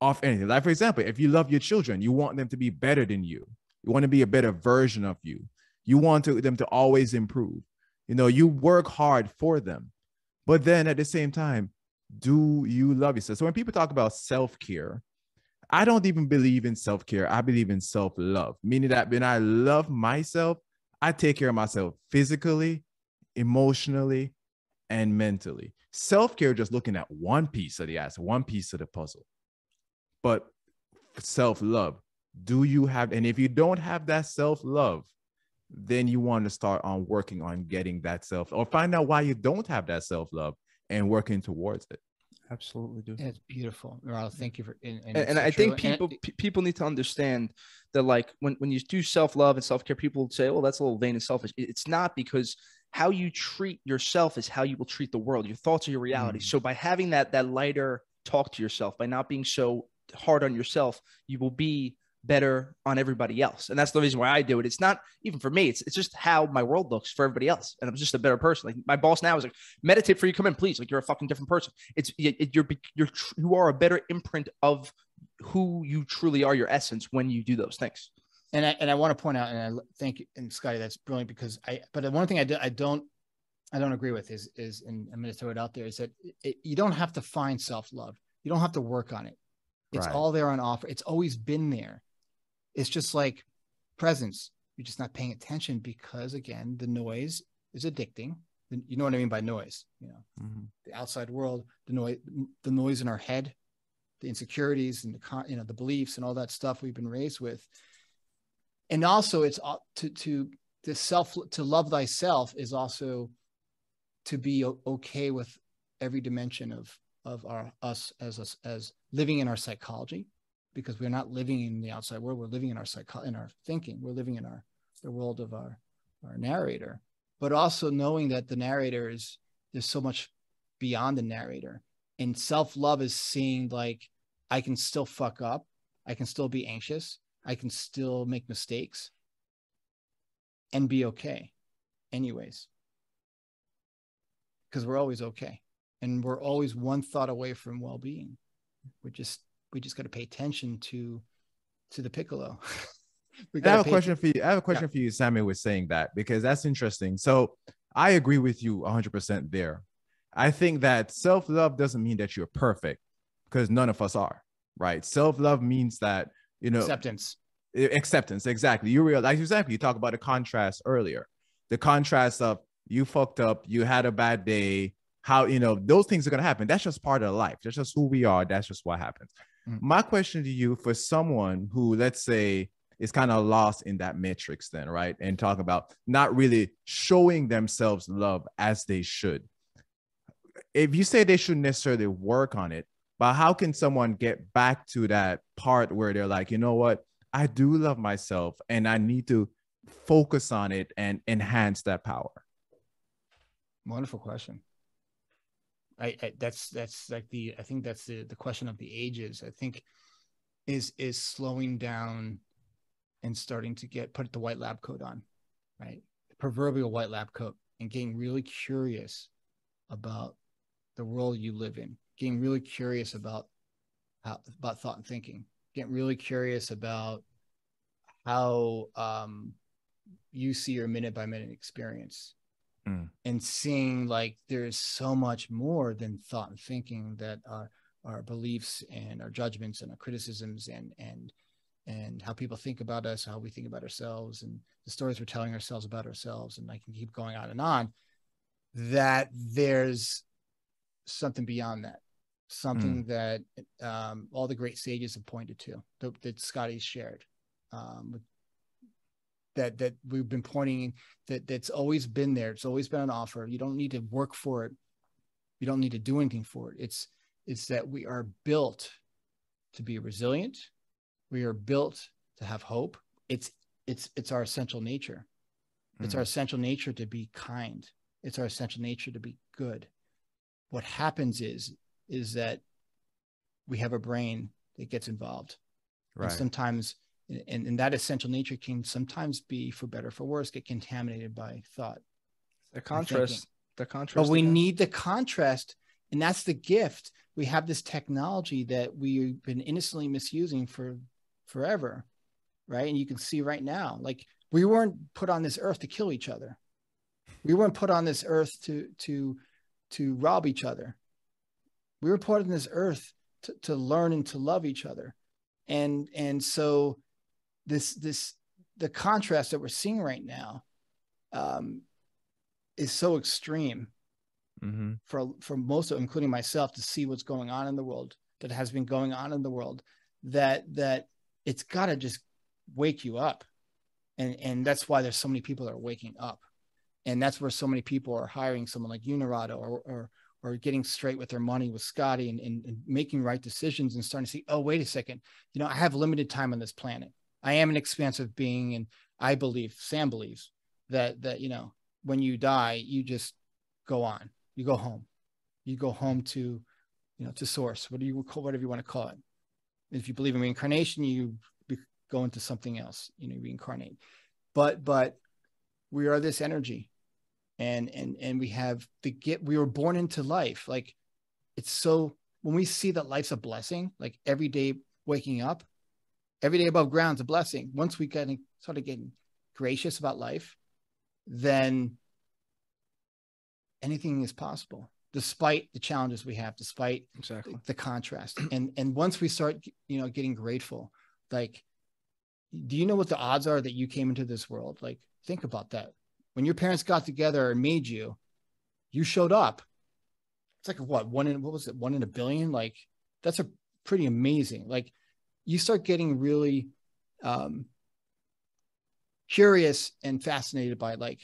of anything? Like, for example, if you love your children, you want them to be better than you, you want to be a better version of you, you want to, them to always improve. You know, you work hard for them. But then at the same time, do you love yourself? So when people talk about self care, I don't even believe in self care. I believe in self love, meaning that when I love myself, I take care of myself physically, emotionally, and mentally. Self care just looking at one piece of the ass, one piece of the puzzle. But self love, do you have, and if you don't have that self love, then you want to start on working on getting that self or find out why you don't have that self love and working towards it. Absolutely do. It's beautiful. Ronald, thank you for and, and, and I think people p- people need to understand that like when, when you do self-love and self-care, people say, "Well, that's a little vain and selfish." It's not because how you treat yourself is how you will treat the world. Your thoughts are your reality. Mm. So by having that that lighter talk to yourself, by not being so hard on yourself, you will be better on everybody else. And that's the reason why I do it. It's not even for me. It's, it's just how my world looks for everybody else. And I'm just a better person. Like my boss now is like, meditate for you come in, please. Like you're a fucking different person. It's it, you're, you're, you are a better imprint of who you truly are, your essence when you do those things. And I, and I want to point out, and I thank you, and Scotty, that's brilliant because I, but one thing I, do, I don't, I don't agree with is, is, and I'm going to throw it out there is that it, you don't have to find self-love. You don't have to work on it. It's right. all there on offer. It's always been there it's just like presence. You're just not paying attention because again, the noise is addicting. You know what I mean by noise, you know, mm-hmm. the outside world, the noise, the noise in our head, the insecurities and the, you know, the beliefs and all that stuff we've been raised with. And also it's to, to the self, to love thyself is also to be okay with every dimension of, of our, us as us, as living in our psychology, because we're not living in the outside world. We're living in our psycho in our thinking. We're living in our the world of our our narrator, but also knowing that the narrator is there's so much beyond the narrator. And self-love is seeing like I can still fuck up. I can still be anxious. I can still make mistakes and be okay anyways. Because we're always okay. And we're always one thought away from well-being. We're just we just got to pay attention to to the piccolo. I have a question attention. for you. I have a question yeah. for you, Sammy, was saying that because that's interesting. So I agree with you 100% there. I think that self love doesn't mean that you're perfect because none of us are, right? Self love means that, you know, acceptance. Acceptance, exactly. You realize exactly. You talk about the contrast earlier. The contrast of you fucked up, you had a bad day, how, you know, those things are going to happen. That's just part of life. That's just who we are. That's just what happens. Mm-hmm. My question to you for someone who, let's say, is kind of lost in that matrix, then, right? And talk about not really showing themselves love as they should. If you say they shouldn't necessarily work on it, but how can someone get back to that part where they're like, you know what? I do love myself and I need to focus on it and enhance that power? Wonderful question. I, I, that's that's like the I think that's the the question of the ages. I think is is slowing down and starting to get put the white lab coat on, right? The proverbial white lab coat, and getting really curious about the world you live in, getting really curious about how about thought and thinking, getting really curious about how um, you see your minute by minute experience mm. and seeing like there's so much more than thought and thinking that our our beliefs and our judgments and our criticisms and and and how people think about us, how we think about ourselves, and the stories we're telling ourselves about ourselves, and I can keep going on and on. That there's something beyond that, something mm. that um, all the great sages have pointed to, that, that Scotty shared, um, with that that we've been pointing that that's always been there. It's always been an offer. You don't need to work for it. You don't need to do anything for it. It's it's that we are built to be resilient. We are built to have hope. It's it's it's our essential nature. It's mm. our essential nature to be kind. It's our essential nature to be good. What happens is is that we have a brain that gets involved. Right. And sometimes and, and that essential nature can sometimes be for better for worse get contaminated by thought The contrast. The contrast. but we again. need the contrast and that's the gift we have this technology that we've been innocently misusing for forever right and you can see right now like we weren't put on this earth to kill each other we weren't put on this earth to to to rob each other we were put on this earth to, to learn and to love each other and and so this this the contrast that we're seeing right now um is so extreme Mm-hmm. for for most of including myself to see what's going on in the world that has been going on in the world that that it's got to just wake you up. And and that's why there's so many people that are waking up. And that's where so many people are hiring someone like Unirado or or or getting straight with their money with Scotty and, and, and making right decisions and starting to see oh wait a second. You know I have limited time on this planet I am an expansive being and I believe Sam believes that that you know when you die you just go on. You go home. You go home to you know to source what do you call whatever you want to call it. If you believe in reincarnation you go into something else you know reincarnate. But but we are this energy and and and we have the get we were born into life. Like it's so when we see that life's a blessing like every day waking up every day above ground's a blessing. Once we get sort of getting gracious about life then anything is possible despite the challenges we have despite exactly. the contrast. And and once we start you know getting grateful like do you know what the odds are that you came into this world? Like think about that. When your parents got together and made you you showed up. It's like what one in what was it one in a billion? Like that's a pretty amazing like you start getting really um curious and fascinated by like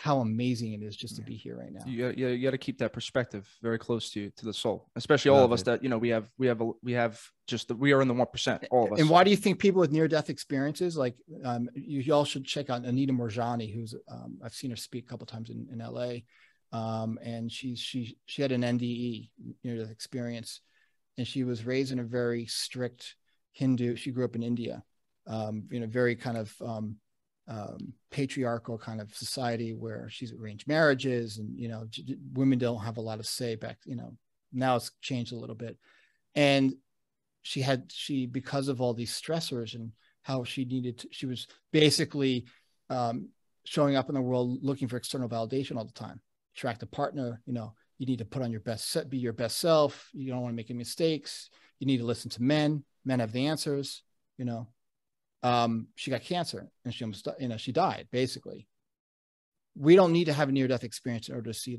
how amazing it is just to be here right now. You, you, you got to keep that perspective very close to to the soul, especially all Love of us it. that you know we have we have a, we have just the, we are in the one percent, all of us. And why do you think people with near death experiences, like um, you, you all should check out Anita Moorjani, who's um, I've seen her speak a couple times in, in LA, um, and she's she she had an NDE near death experience, and she was raised in a very strict Hindu. She grew up in India, um, in a very kind of um, um, patriarchal kind of society where she's arranged marriages, and you know women don't have a lot of say back. You know now it's changed a little bit, and she had she because of all these stressors and how she needed to, she was basically um, showing up in the world looking for external validation all the time attract a partner you know you need to put on your best set be your best self you don't want to make any mistakes you need to listen to men men have the answers you know. Um, she got cancer and she almost you know she died basically. We don't need to have a near death experience in order to see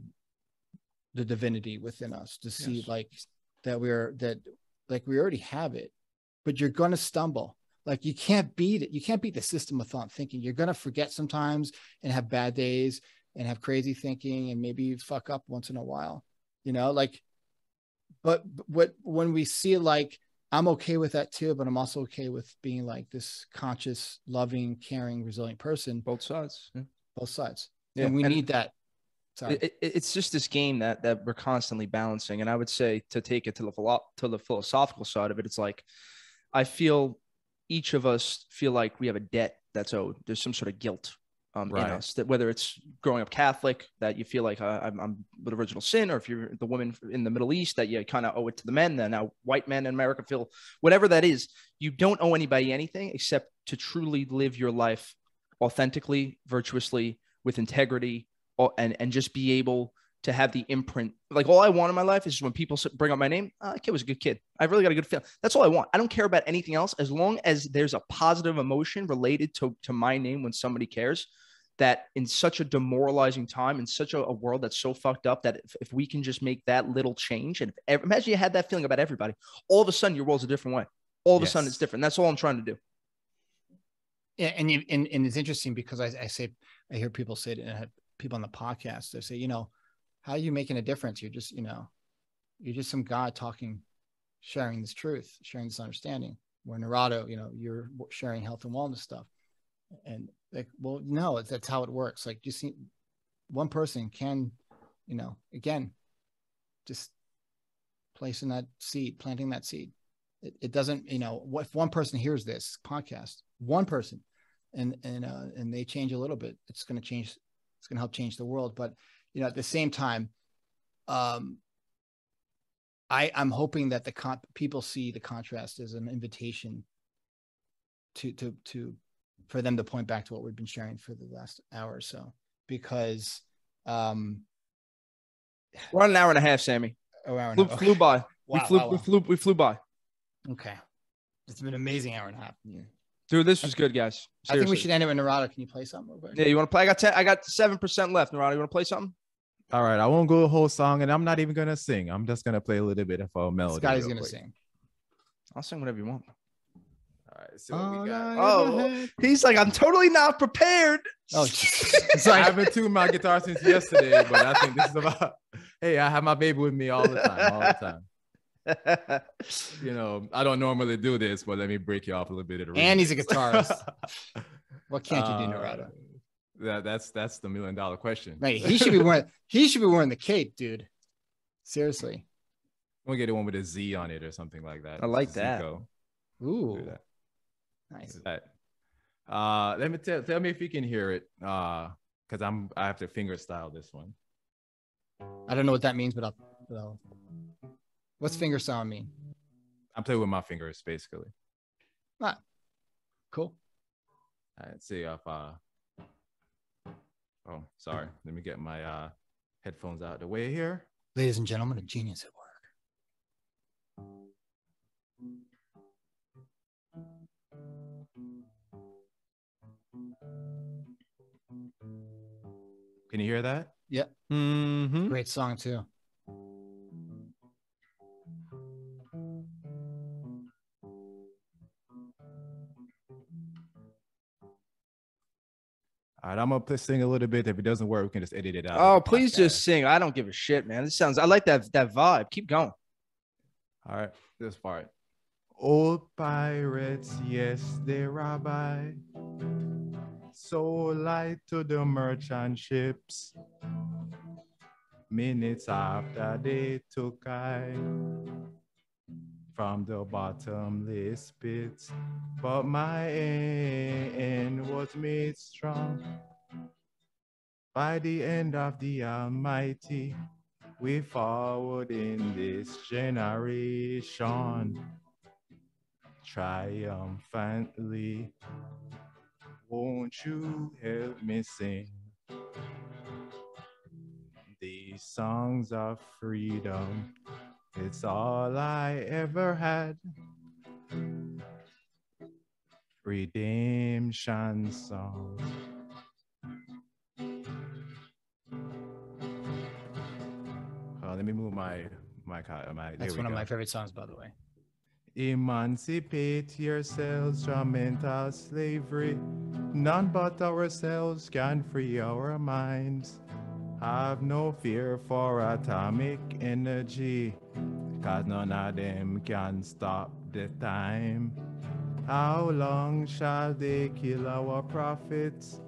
the divinity within us to see Yes. like that we're that like we already have it. But you're going to stumble. Like you can't beat it. You can't beat the system of thought thinking. You're going to forget sometimes and have bad days and have crazy thinking and maybe fuck up once in a while you know like but but what when we see like i'm okay with that too but i'm also okay with being like this conscious loving caring resilient person both sides. Yeah. both sides Yeah, and we and- need that sorry It, it- it's just this game that that we're constantly balancing, and I would say to take it to the philo- to the philosophical side of it, it's like I feel each of us feel like we have a debt that's owed. There's some sort of guilt um, in Right. us that whether it's growing up Catholic that you feel like uh, I'm, I'm with original sin, or if you're the woman in the Middle East that you kind of owe it to the men. Then now white men in America feel whatever that is. You don't owe anybody anything except to truly live your life authentically, virtuously, with integrity, and and just be able to have the imprint. Like all I want in my life is when people bring up my name, uh, that kid was a good kid. I really got a good feel. That's all I want. I don't care about anything else as long as there's a positive emotion related to to my name when somebody cares. That in such a demoralizing time, in such a, a world that's so fucked up, that if, if we can just make that little change, and if, imagine you had that feeling about everybody, all of a sudden your world's a different way. All of a sudden it's different. That's all I'm trying to do. Yeah, and you, and, and it's interesting because I, I say I hear people say it, and I had people on the podcast. They say, you know, how are you making a difference? You're just, you know, you're just some guy talking, sharing this truth, sharing this understanding. Where Narado, you know, you're sharing health and wellness stuff, and like, well, no, that's how it works. Like, you see, one person can, you know, again, just placing that seed, planting that seed. It, it doesn't, you know, what if one person hears this podcast, one person, and and uh, and they change a little bit, it's going to change. It's going to help change the world. But you know, at the same time, um, I I'm hoping that the con- people see the contrast as an invitation to to to for them to point back to what we've been sharing for the last hour or so because um We're on an hour and a half, Sammy. oh, hour and Flew, a- flew by. we flew. wow, We flew. We flew by. okay it's been an amazing hour and a half Dude, this was good, guys. i think we should end it with Narado. can you play something? Yeah, you want to play? I got ten. I got seven percent left. Narado, you want to play something? All right, I won't go the whole song, and I'm not even gonna sing. I'm just gonna play a little bit of a melody. Scotty's gonna quick. sing I'll sing whatever you want. All right, so what we got. Oh, He's like, I'm totally not prepared. oh it's I haven't tuned my guitar since yesterday, but I think this is about. Hey, I have my baby with me all the time, all the time. You know, I don't normally do this, but let me break you off a little bit of the. And he's a guitarist. what can't you do Uh, Narado? That, that's that's the million dollar question. Mate, he should be wearing he should be wearing the cape dude seriously We'll get the one with a Z on it or something like that. I like that. Zeco. ooh that. nice that. Uh, let me tell tell me if you can hear it. Uh, because I'm I have to finger style this one. i don't know what that means but i'll, but I'll what's finger sound mean I'm playing with my fingers basically. cool All right, see if uh oh sorry. Let me get my uh headphones out of the way here. ladies and gentlemen a genius at work Can you hear that? Mm-hmm. great song too All right, I'm gonna play, sing a little bit. If it doesn't work, we can just edit it out. Oh, please podcast. just sing. I don't give a shit, man. This sounds. I like that that vibe. Keep going. All right, this part. Old pirates, yes, they rabbi. So light to the merchant ships. Minutes after they took I from the bottomless pits, but my end was made strong. By the end of the Almighty, we forward in this generation triumphantly. Won't you help me sing these songs of freedom? It's all I ever had. Redemption song. Uh, let me move my my my. that's one of my favorite songs by the way Emancipate yourselves from mental slavery. None but ourselves can free our minds. Have no fear for atomic energy, cause none of them can stop the time. How long shall they kill our prophets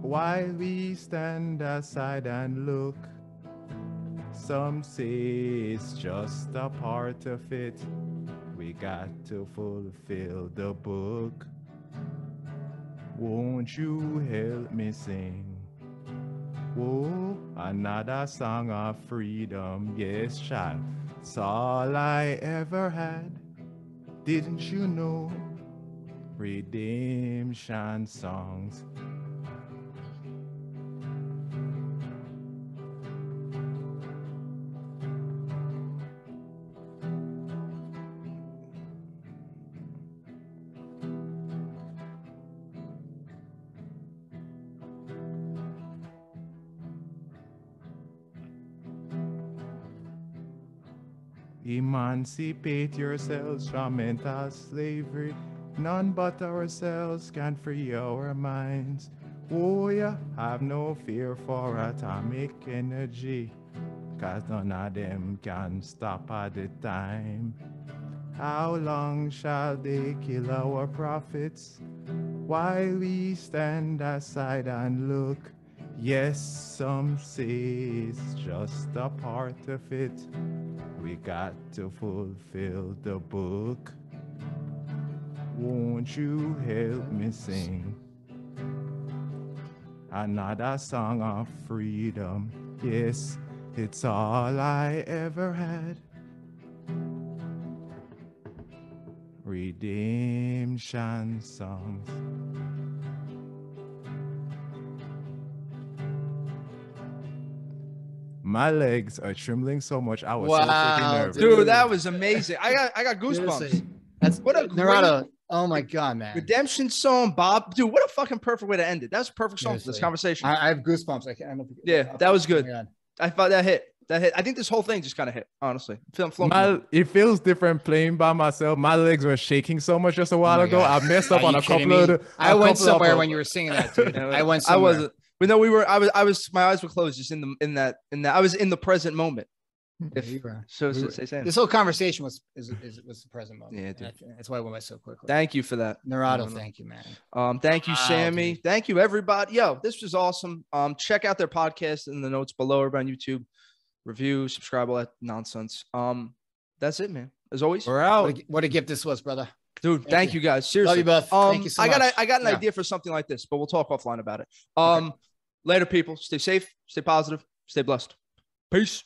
while we stand aside and look? Some say it's just a part of it. We got to fulfill the book. Won't you help me sing? Whoa, another song of freedom, yes, child. It's all I ever had. Didn't you know? Redemption songs. Emancipate yourselves from mental slavery. None but ourselves can free our minds. Oh, yeah, have no fear for atomic energy, cause none of them can stop at the time. How long shall they kill our prophets while we stand aside and look? Yes, some say it's just a part of it. We got to fulfill the book. Won't you help me sing? Another song of freedom. Yes, it's all I ever had. Redemption songs. My legs are trembling so much. I was so Wow, freaking nervous. Dude, that was amazing. I got I got goosebumps. Seriously. That's What a great- Narado. Oh my god, man. Redemption song, Bob. Dude, what a fucking perfect way to end it. That's a perfect song for this conversation. I, I have goosebumps. I can't. I don't, Yeah, that was good. Oh. I thought that hit. That hit. I think this whole thing just kind of hit. Honestly, film flow. My, it feels different playing by myself. My legs were shaking so much just a while my ago. God. I messed Are up on a kidding couple of. me? the- I a went couple of, somewhere uh, when you were singing that, dude. I went I somewhere. wasn't. But no, we were. I was. I was. My eyes were closed, just in the in that in that. I was in the present moment. You were. So We so were-. This whole conversation was is, is was the present moment. Yeah, dude. That- That's why I went so quickly. Thank you for that. No. thank you, man. Um, thank you, Wow, Sammy. dude. Thank you, everybody. Yo, this was awesome. Um, check out their podcast in the notes below or on YouTube. Review, subscribe, all that nonsense. Um, that's it, man. As always, We're What out. a, what a gift this was, brother. dude. Thank Thank, you. you. guys. Seriously. Love you both. Um, Thank you so I got much. a, I got an Yeah. idea for something like this, but we'll talk offline about it. Um, later, people. Stay safe. Stay positive. Stay blessed. Peace.